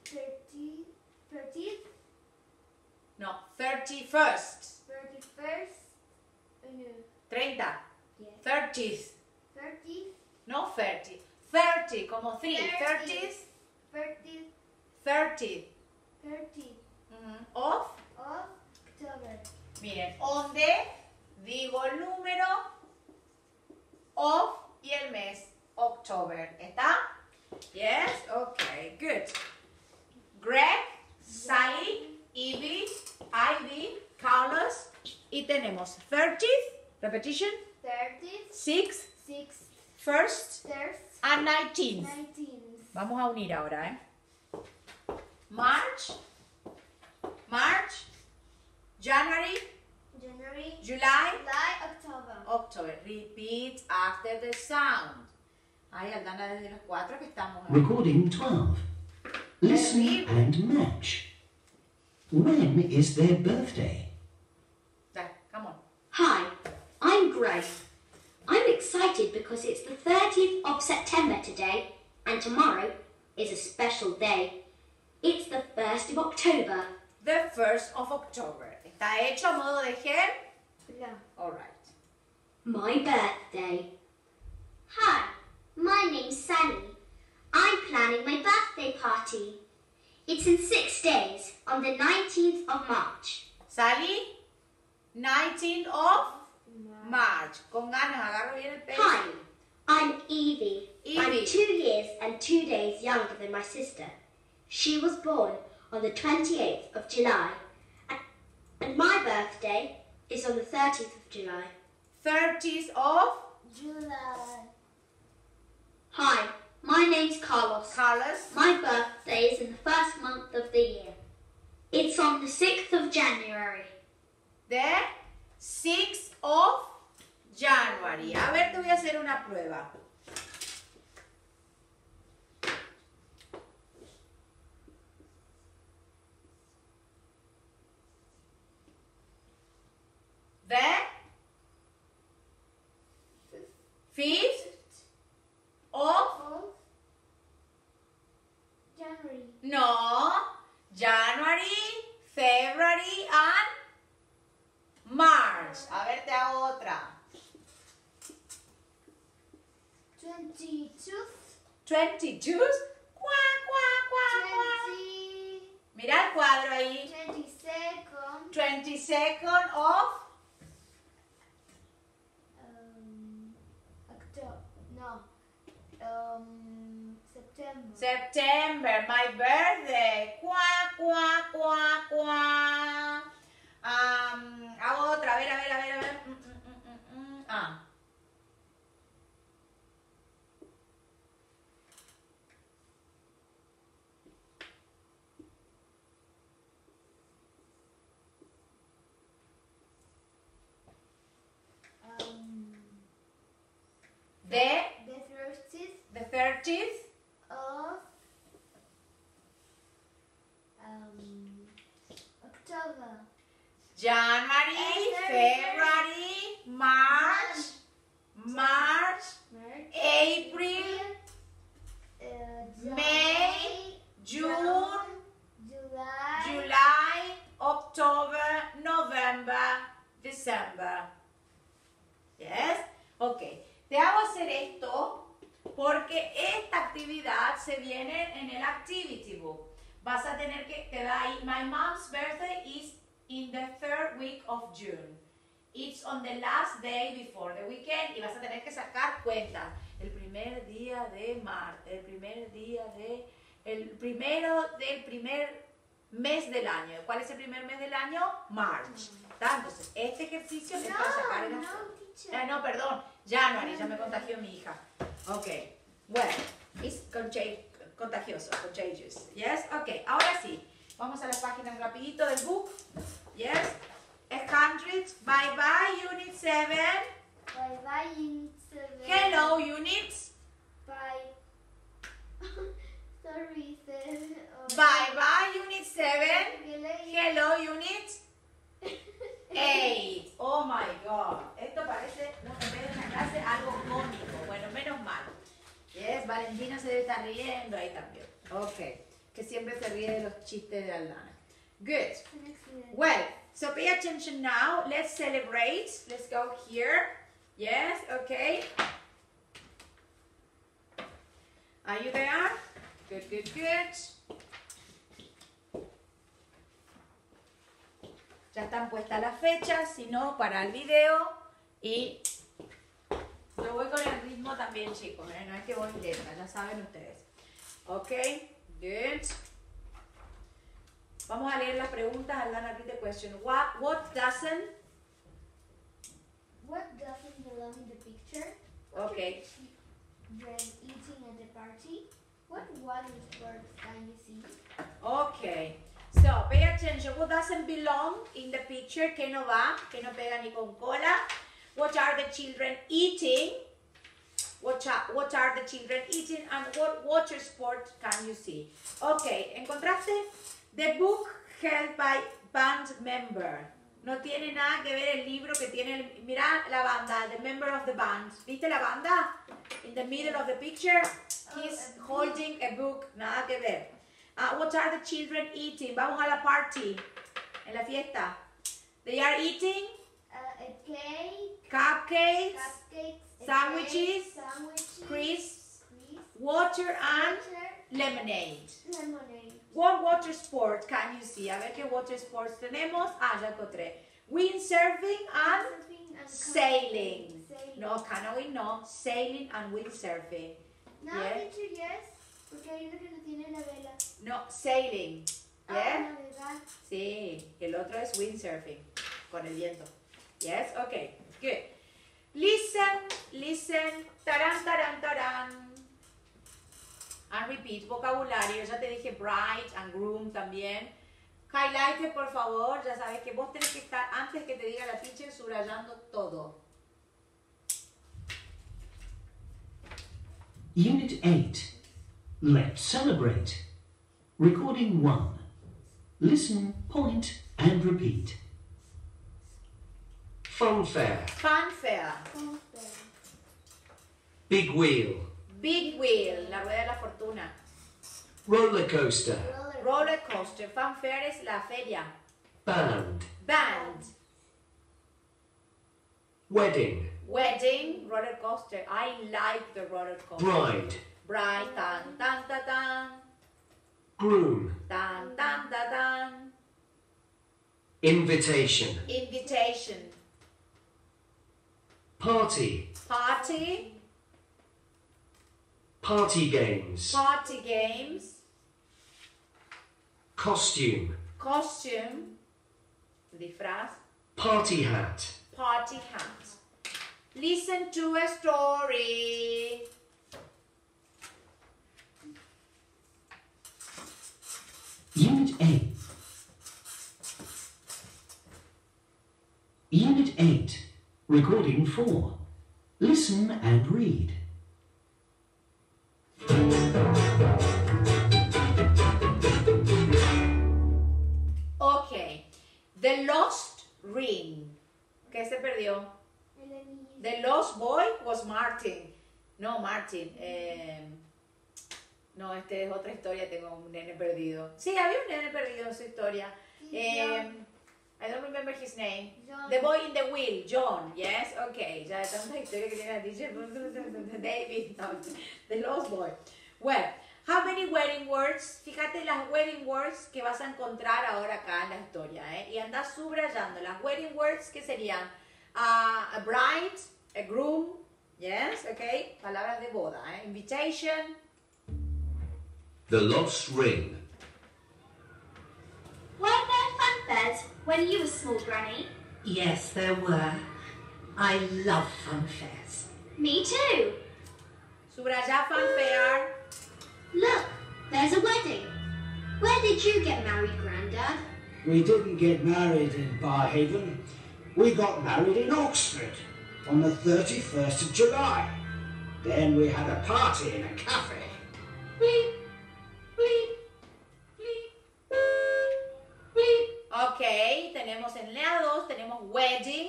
thirty thirtieth No, 31st. thirty first uh, no 30. yeah 30th. thirtieth No 30. 30, como 3. 30th. thirtieth 30th. Thirtieth Ujú. Of. of October. Miren, on the, digo el número, of y el mes, October. ¿Está? Yes? Okay, good. Greg, Sally, Evie, Ivy, Carlos, y tenemos 30th, repetition, Thirtieth, 6th, sixth, 1st, third, and 19th. nineteenth. Vamos a unir ahora, ¿eh? March, March, January, January, July, July, October. October. Repeat after the sound. Ay, Aldana, desde los cuatro que estamos. Recording 12. Listen and match. When is their birthday? Dale, come on. Hi, I'm Grace. I'm excited because it's the 30th of September today, and tomorrow is a special day. It's the 1st of October. The 1st of October. ¿Está hecho a modo de gel? No. Alright. My birthday. Hi, my name's Sally. I'm planning my birthday party. It's in six days, on the 19th of March. Sally, 19th of March. Con ganas, agarro bien el pelo. Hi, I'm Evie. Evie. I'm two years and two days younger than my sister. She was born on the 28th of July, and- and my birthday is on the 30th of July. 30th of July. Hi, my name's Carlos. Carlos. My birthday is in the first month of the year. It's on the 6th of January. The 6th of January. A ver, te voy a hacer una prueba. The 5th of January. No, January, February and March. A ver, te hago otra. 22, 22. Cuá, cuá, cuá, cuá. 20, Mira el cuadro ahí. 22nd, 22nd of um, October, no, um, September. September, my birthday. Cuá, cuá, cuá, cuá. Hago otra, a ver, a ver, a ver, a ver. Mm, mm, mm, mm, mm. Ah. Um, the 30th the 30th. of um, October. January, February, March, March, March, April, uh, May, June, July, July, October, November, December. Yes? Ok. Te hago hacer esto porque esta actividad se viene en el activity book. Vas a tener que, te da ahí, my mom's birthday is in the third week of June. It's on the last day before the weekend y vas a tener que sacar cuentas. El primer día de Marte, el primer día de, el primero del primer mes del año. ¿Cuál es el primer mes del año? March. ¿Está? Entonces, este ejercicio es para sacar No, el no, teacher. Ah, no, perdón. January, ya me contagió mi hija. Ok. It's conta- contagioso, contagious. Yes? Ok, ahora sí. Vamos a las páginas rapidito del book. Yes? A hundred. Bye bye, unit 7. Bye bye, unit seven. Hello, units. Bye. Sorry, seven. Oh, Bye bye, unit 7. Hello. Hello, unit 8. Oh my god. Esto parece, no, en vez de una clase, algo cómico. Bueno, menos mal. Valentina se debe estar riendo ahí también. Ok. Que siempre se ríe de los chistes de Aldana. Good. Well, so pay attention now. Let's celebrate. Let's go here. Yes, okay. Are you there? Good, good, good. Ya están puestas las fechas, si no, para el video. Y yo voy con el ritmo también, chicos. ¿eh? No es que voy lenta, ya saben ustedes. Ok, good. Vamos a leer las preguntas. Aldana, read the question. What, what doesn't? What doesn't belong in the picture? Okay. When eating at the party. What water sports can you see? Okay. So, pay attention. What doesn't belong in the picture? Que no va, que no pega ni con cola. What are the children eating? What, cha- what are the children eating? And what water sport can you see? Okay, ¿encontraste? The book held by band member. No tiene nada que ver el libro que tiene, el, mira la banda, the member of the band. ¿Viste la banda? In the middle of the picture, he's holding a book. Nada que ver. Uh, what are the children eating? Vamos a la party, en la fiesta. They are eating cake, cupcakes, cupcakes, Sandwiches, sandwiches, crisps, water and lemonade. lemonade. What water sport can you see? A ver qué water sports tenemos. Ah, ya encontré. Windsurfing and Surfing and sailing. Sailing. No, canoeing no. Sailing and windsurfing. No, Yeah. teacher, yes. Porque hay uno que no tiene la vela. No, sailing. Ah, Yeah? navegar. Sí, el otro es windsurfing, con el viento. Yes, okay, good. Listen, listen, tarán, tarán, tarán. And repeat, vocabulario, ya te dije bright and groom también. Highlight, por favor, ya sabes que vos tenés que estar, antes que te diga la teacher, subrayando todo. Unit 8. Let's celebrate. Recording 1. Listen, point, and repeat. Funfair. Fanfare. Big wheel. big wheel, la rueda de la fortuna. Roller coaster. Roller. Roller coaster, fanfare es la feria. Band. Band, Wedding. Wedding, roller coaster. I like the roller coaster. Bride. Bride, tan, tan, tan, tan, Groom. tan, tan, tan, tan. Invitation. Invitation, Party. party, Party games. party games, Costume. costume, disfraz, Party hat. party hat. Listen to a story. Unit 8. Unit 8. Recording 4. Listen and read. Ok. The Lost Ring. ¿Qué se perdió? The Lost Boy was Martin. No, Martin. eh, no, este es otra historia. Tengo un nene perdido. Sí, había un nene perdido en su historia. Sí, Eh, I don't remember his name. John. The boy in the wheel, John. Yes, okay. Ya tanta historia que tiene la teacher. David, no, the lost boy. Well, how many wedding words? Fíjate las wedding words que vas a encontrar ahora acá en la historia, ¿eh? Y anda subrayando las wedding words que serían ah, a bride, a groom, yes, okay. Palabras de boda, ¿eh? Invitation, The lost ring. Weren't there fanfares when you were small, Granny? Yes, there were. I love fun fairs. Me too. Subraya fanfare. Look, there's a wedding. Where did you get married, Grandad? We didn't get married in Barhaven. We got married in Oxford on the 31st of July. Then we had a party in a cafe. Bleep, bleep,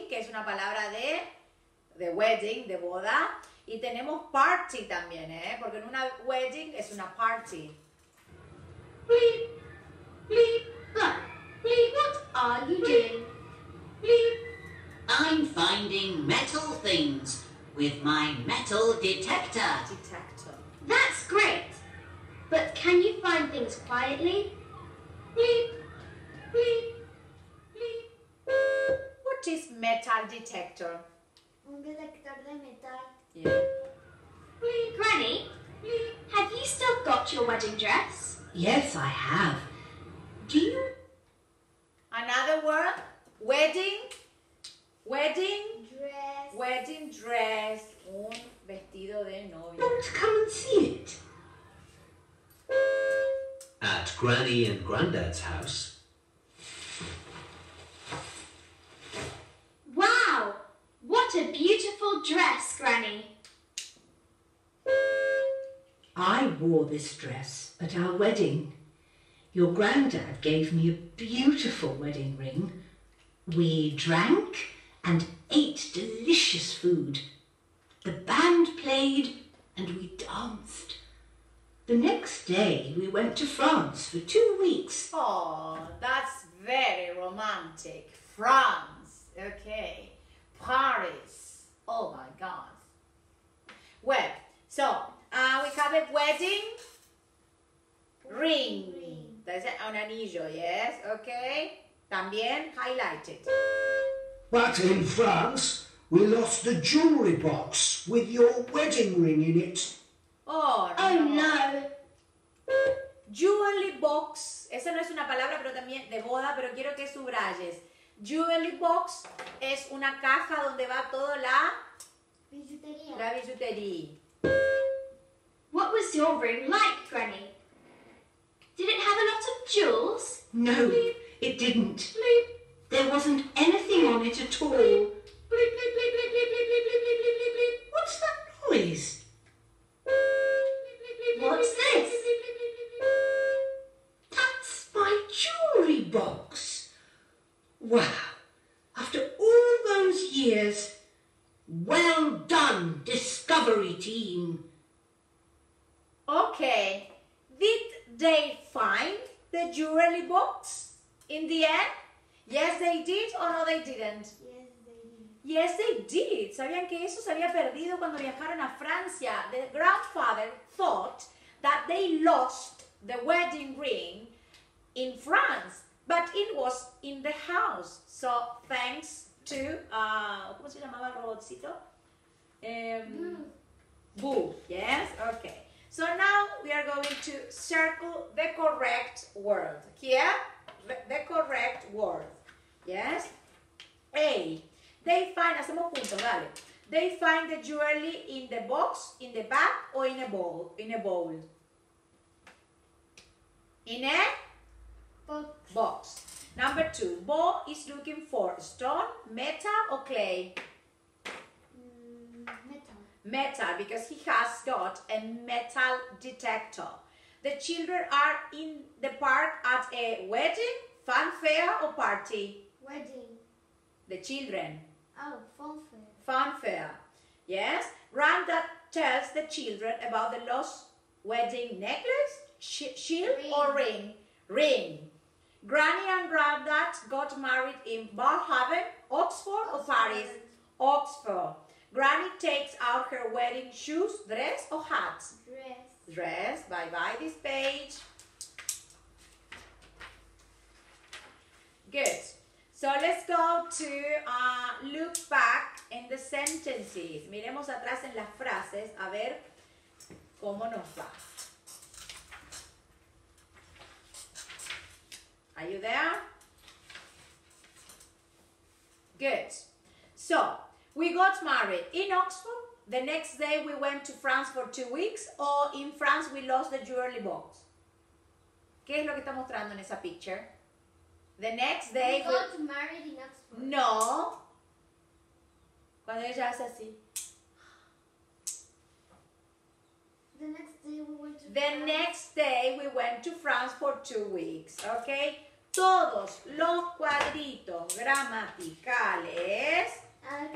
wedding, que es una palabra de, de wedding, de boda. Y tenemos party también, ¿eh? Porque en una wedding es una party. Bleep, bleep, but, bleep, what are you doing? Bleep, I'm finding metal things with my metal detector. Detector. that's great. But can you find things quietly? Bleep, bleep, bleep. What is metal detector? Un detector de metal. Yeah. Granny, have you still got your wedding dress? Yes, I have. Do you? Another word, wedding, wedding, Dress. wedding dress, un vestido de novia. Want to come and see it? At Granny and Grandad's house, Wow, what a beautiful dress, Granny. I wore this dress at our wedding. Your granddad gave me a beautiful wedding ring. We drank and ate delicious food. The band played and we danced. The next day we went to France for two weeks. Oh, that's very romantic. France. Okay. Paris. Oh my God. Well, so uh, we have a wedding ring. Ring. That's un anillo, yes? Okay. También highlighted. But in France, we lost the jewellery box with your wedding ring in it. Oh, no. Oh no. Jewelry box, esa no es una palabra pero también de boda, pero quiero que subrayes. Jewelry box es una caja donde va todo la bisutería. La bisutería. What was your room like, Granny? Did it have a lot of jewels? No, bleep. it didn't. Bleep. There wasn't anything on it at all. Bleep. What's that noise? What's this? That's my jewellery box. Wow. After all those years, well done, Discovery Team. Okay, did they find the jewelry box in the end? Yes, they did or no, they didn't. Yes, they Yes, they did. ¿Sabían que eso se había perdido cuando viajaron a Francia? The grandfather thought that they lost the wedding ring in France, but it was in the house. So thanks to, uh, ¿cómo se llamaba el robotcito? Um, Boo. Yes? Okay. So now we are going to circle the correct word. Here, the, the correct word. Yes? A. They find, hacemos punto, dale. They find the jewelry in the box, in the bag, or in a bowl. In a bowl. In a Box. box. Number two. Bo is looking for stone, metal, or clay. Mm, metal. metal because he has got a metal detector. The children are in the park at a wedding, fanfare, or party. Wedding. The children, Oh, fanfare. fanfare. Yes? Randa tells the children about the lost wedding necklace, sh- shield, or ring. Ring. Granny and Granddad got married in Barhaven, Oxford, or Paris. Oxford. Granny takes out her wedding shoes, dress, or hat. Dress. dress. Bye bye this page. Good. So let's go to uh, look back in the sentences. Miremos atrás en las frases a ver cómo nos va. Are you there? Good. So, We got married in Oxford. The next day we went to France for two weeks. Or in France we lost the jewelry box. ¿Qué es lo que está mostrando en esa picture? The next day. we- got married in Oxford. No. Cuando ella hace así. The next day we went to The France. next day we went to France for two weeks, ¿ok? Todos los cuadritos gramaticales,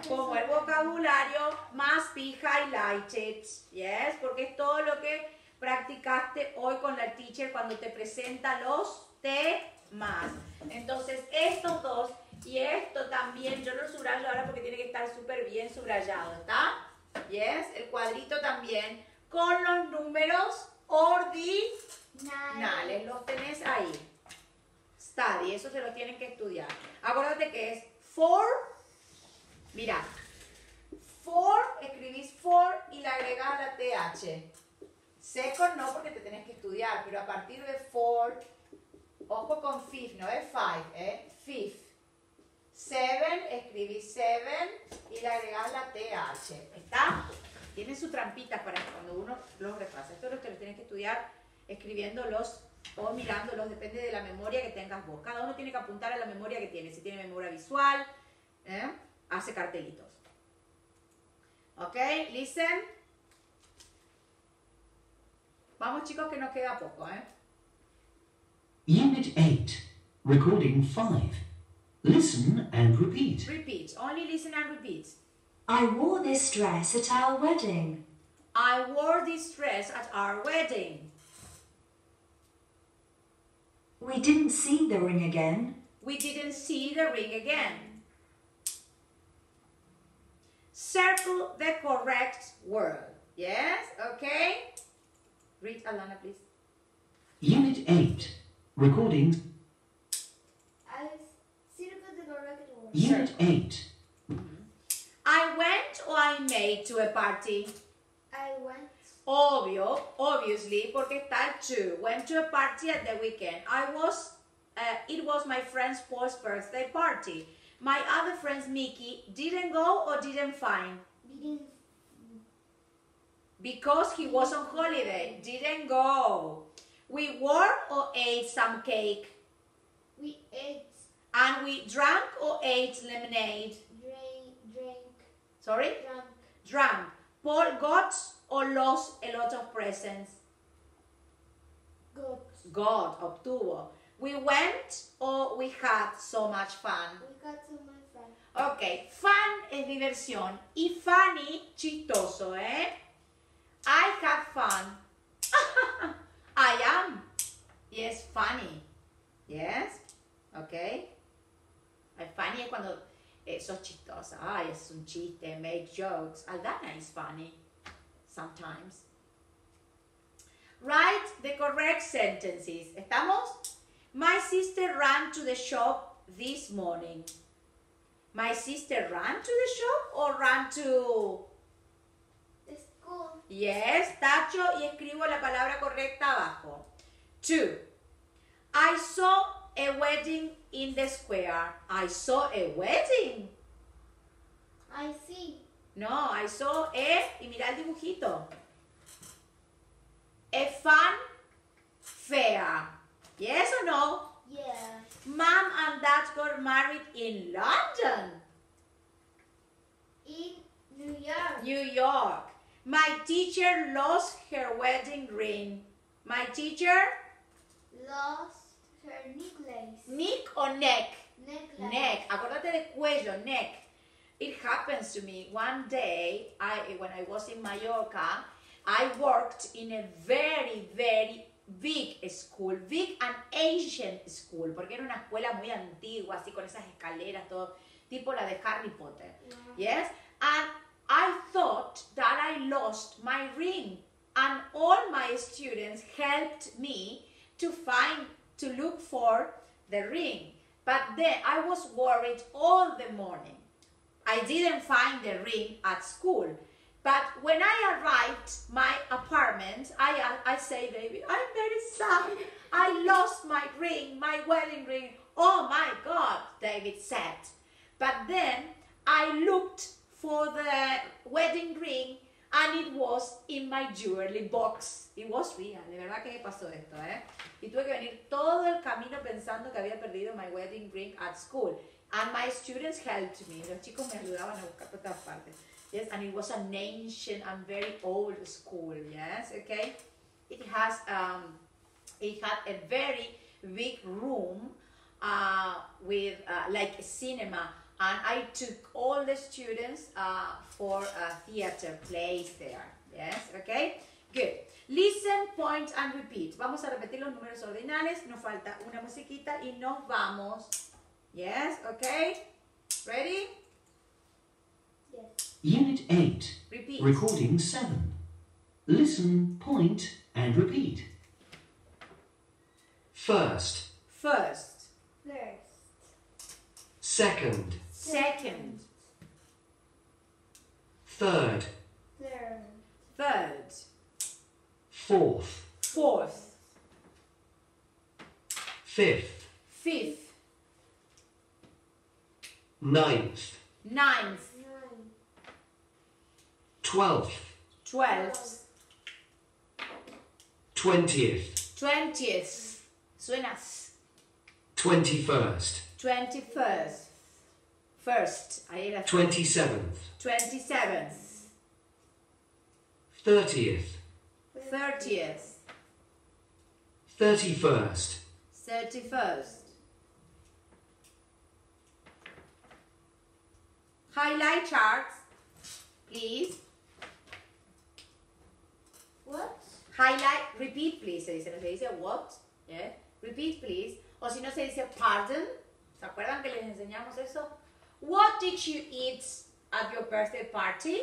como el vocabulario, must be highlighted, yes, porque es todo lo que practicaste hoy con la teacher cuando te presenta los temas. Entonces, estos dos y esto también, yo lo subrayo ahora porque tiene que estar súper bien subrayado, ¿está? Yes, el cuadrito también con los números ordinales, los tenés ahí. Eso se lo tienen que estudiar. Acuérdate que es for, mira, for, escribís for y le agregás la TH. Second no porque te tenés que estudiar, pero a partir de for, ojo con fifth, no es five, ¿eh? Fifth. Seven, escribís seven y le agregás la TH. ¿Está? Tiene su trampita para cuando uno los repasa. Esto lo que lo tienes que estudiar escribiéndolos o mirándolos, depende de la memoria que tengas vos. Cada uno tiene que apuntar a la memoria que tiene. Si tiene memoria visual, ¿eh? hace cartelitos. ¿Ok? Listen. Vamos chicos que nos queda poco, ¿eh? Unit 8, Recording 5. Listen and repeat. Repeat. Only listen and repeat. I wore this dress at our wedding. I wore this dress at our wedding. We didn't see the ring again. We didn't see the ring again. Circle the correct word. Yes? Okay? Read Alana, please. Unit 8, Recording I circle the correct word. Unit 8. Mm-hmm. I went or I made to a party. I went. Obvio, obviously, porque está el to. Went to a party at the weekend. I was, uh, it was my friend's Paul's birthday party. My other friends, Mickey, didn't go or didn't find. Didn't. Because he was on holiday, didn't go. We wore or ate some cake. We ate. And we drank or ate lemonade. Drank. Drank. Sorry? Drank. Drank. Paul got or lost a lot of presents. Got. Got, obtuvo. We went or we had so much fun. We got to my friend. Ok, fun es diversión y funny, chistoso, ¿eh? I have fun. I am. Yes, funny. Yes, ok. Eh, Funny es cuando eh, sos chistosa. Ay, es un chiste, make jokes. Aldana is funny sometimes. Write the correct sentences. ¿Estamos? My sister ran to the shop this morning. My sister ran to the shop or ran to... The school. Yes, tacho y escribo la palabra correcta abajo. Two. I saw a wedding in the square. I saw a wedding. I see. No, I saw a... Y mira el dibujito. A fun fair. Yes or no? Yeah. Mom and dad got married in London. In New York. New York. My teacher lost her wedding ring. My teacher, Lost her necklace. Nick or neck? Necklace. Neck. Acordate de cuello, neck. It happens to me. One day, I when I was in Mallorca, I worked in a very, very big school, big and ancient school, porque era una escuela muy antigua, así con esas escaleras, todo tipo la de Harry Potter. Yes? And I thought that I lost my ring. And all my students helped me to find, to look for the ring. But then I was worried all the morning. I didn't find the ring at school. But when I arrived my apartment, I, I say, baby, I'm very sad. I lost my ring, my wedding ring. Oh my God, David said. But then I looked for the wedding ring and it was in my jewelry box. It was real, de verdad que me pasó esto, ¿eh? Y tuve que venir todo el camino pensando que había perdido my wedding ring at school. And my students helped me. Los chicos me ayudaban a buscar por todas partes. Yes, and it was an ancient and very old school. Yes, okay. It has um, it had a very big room uh, with uh, like a cinema, and I took all the students uh, for a theater plays there. Yes, okay. Good. Listen, point and repeat. Vamos a repetir los números ordinales. Nos falta una musiquita y nos vamos. Yes, okay. Ready? Yes. Unit 8. Repeat. Recording 7. Listen, point, and repeat. First, First, First. second, second, third, Third. third, fourth, fourth, fifth, fifth, ninth, ninth, twelfth, twelfth, twentieth, twentieth. Suenas. twenty-first, Twenty-first. First. Ahí era twenty-seventh, Twenty-seventh. thirtieth, Thirtieth. thirty-first, Thirty-first. Highlight charts, please. What? Highlight, repeat please, se dice, no se dice what, yeah? repeat please, o si no se dice pardon, ¿se acuerdan que les enseñamos eso? What did you eat at your birthday party?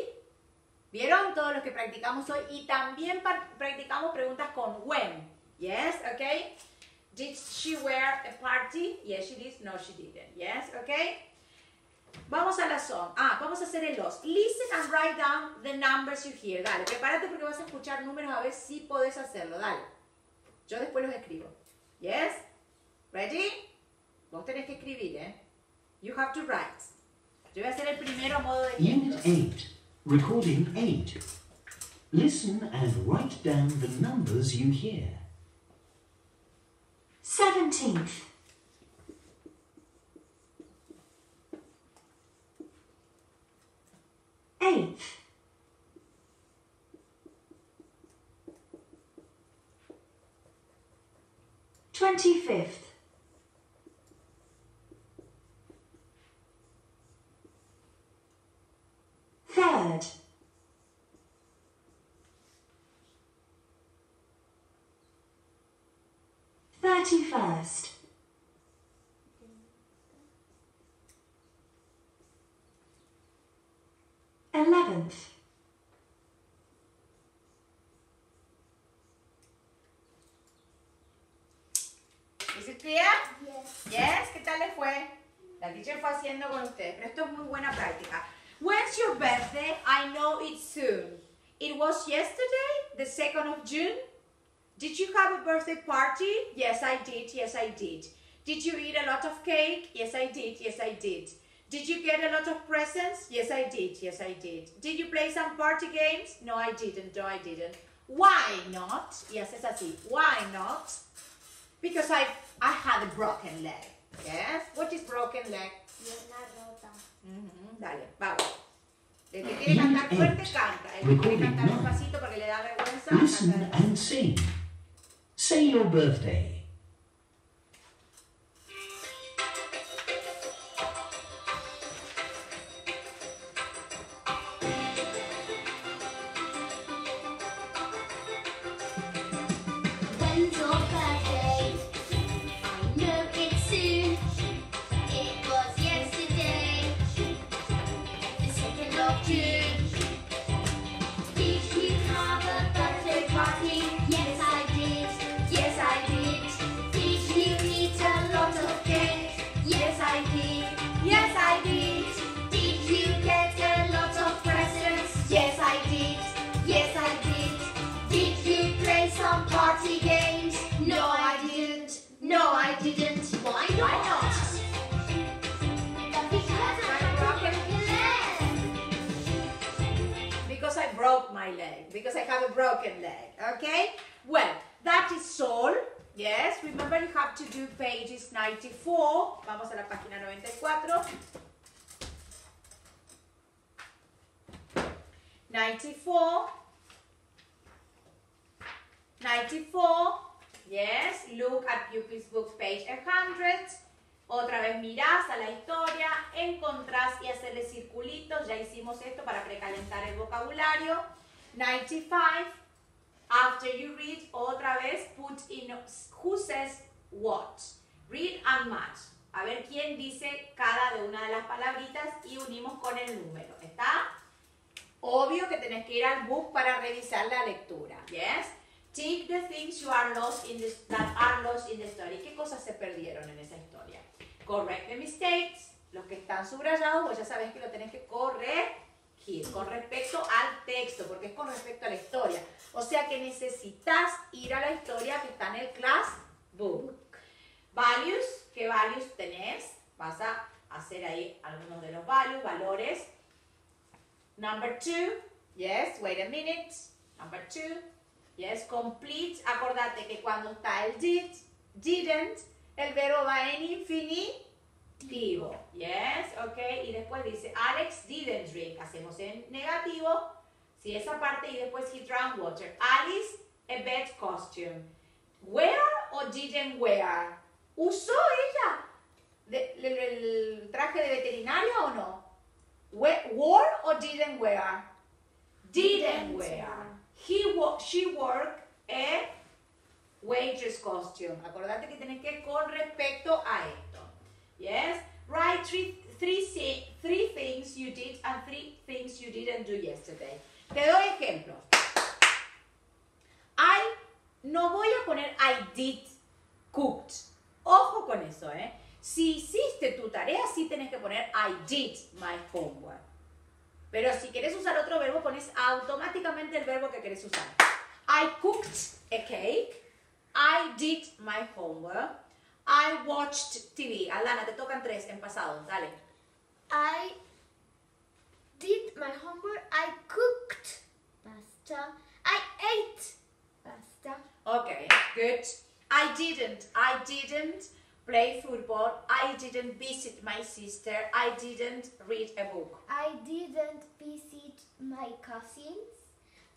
¿Vieron todos los que practicamos hoy? Y también practicamos preguntas con when, yes, okay? Did she wear a party? Yes, she did. No, she didn't. Yes, okay? Vamos a la song. Ah, vamos a hacer el los. Listen and write down the numbers you hear. Dale, prepárate porque vas a escuchar números a ver si podés hacerlo. Dale. Yo después los escribo. Yes? Ready? Vos tenés que escribir, ¿eh? You have to write. Yo voy a hacer el primero a modo de Unit 8. Recording 8. Listen and write down the numbers you hear. Seventeenth. Eighth. Twenty-fifth. Third. Thirty-first. Eleventh. Is it clear? Yes. Yes, ¿qué tal le fue? La teacher fue haciendo con ustedes, pero esto es muy buena práctica. When's your birthday? I know it's soon. It was yesterday, the 2nd of June. Did you have a birthday party? Yes, I did. Yes, I did. Did you eat a lot of cake? Yes, I did. Yes, I did. Did you get a lot of presents? Yes, I did. Yes, I did. Did you play some party games? No, I didn't. No, I didn't. Why not? Yes, es así. Why not? Because I I had a broken leg. Yes. What is broken leg? Dale, vamos. El que quiere cantar fuerte canta. El que quiere cantar despacito porque le da vergüenza. Listen canta and sing. Say your birthday. Leg because I have a broken leg. Okay? Well, that is all. Yes, remember you have to do pages 94. Vamos a la página 94. 94. 94. Yes, look at pupils book page 100. Otra vez mirás a la historia, encontrás y hacerle circulitos. Ya hicimos esto para precalentar el vocabulario. 95. After you read, otra vez put in who says what. Read and match. A ver quién dice cada de una de las palabritas y unimos con el número. ¿Está? Obvio que tenés que ir al book para revisar la lectura. Yes? Take the things you are lost in the, that are lost in the story. ¿Qué cosas se perdieron en esa historia? Correct the mistakes. Los que están subrayados, pues ya sabes que lo tenés que con respecto al texto, porque es con respecto a la historia. O sea que necesitas ir a la historia que está en el class book. Values, ¿qué values tenés? Vas a hacer ahí algunos de los values, valores. Number two, yes, wait a minute. Number two, yes, complete. Acordate que cuando está el did, didn't, el verbo va en infinitivo. Yes, ok. Y después dice, Alex didn't drink. Hacemos en negativo. Si esa parte y después he drank water. Alice, a bed costume. Wear o didn't wear? ¿Usó ella de- el, el traje de veterinaria o no? We- Wore or didn't wear? Didn't wear. He wo- she wore a waitress costume. Acordate que tenés que ir con respecto a esto. Yes? Write three, three, three things you did and three things you didn't do yesterday. Te doy ejemplos. I, no voy a poner I did cooked. Ojo con eso, ¿eh? Si hiciste tu tarea, sí tenés que poner I did my homework. Pero si quieres usar otro verbo, pones automáticamente el verbo que querés usar. I cooked a cake. I did my homework. I watched TV. Alana, te tocan tres en pasado. Dale. I did my homework. I cooked pasta. I ate pasta. Okay, good. I didn't. I didn't play football. I didn't visit my sister. I didn't read a book. I didn't visit my cousins.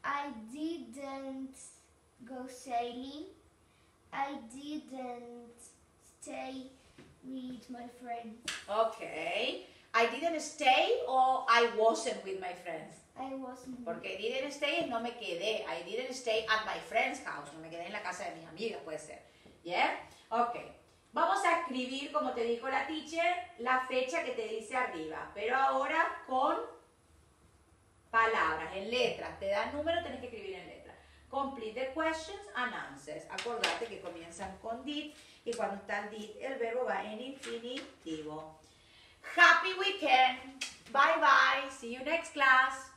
I didn't go sailing. I didn't stay with my friends. Okay. I didn't stay or I wasn't with my friends. I wasn't. Porque didn't stay no me quedé. I didn't stay at my friend's house. No me quedé en la casa de mis amigas, puede ser. ¿Yeah? Ok. Vamos a escribir, como te dijo la teacher, la fecha que te dice arriba. Pero ahora con palabras, en letras. Te da número, tenés que escribir en letras. Complete the questions and answers. Acordate que comienzan con did y cuando está el did, el verbo va en infinitivo. Happy weekend. Bye bye. See you next class.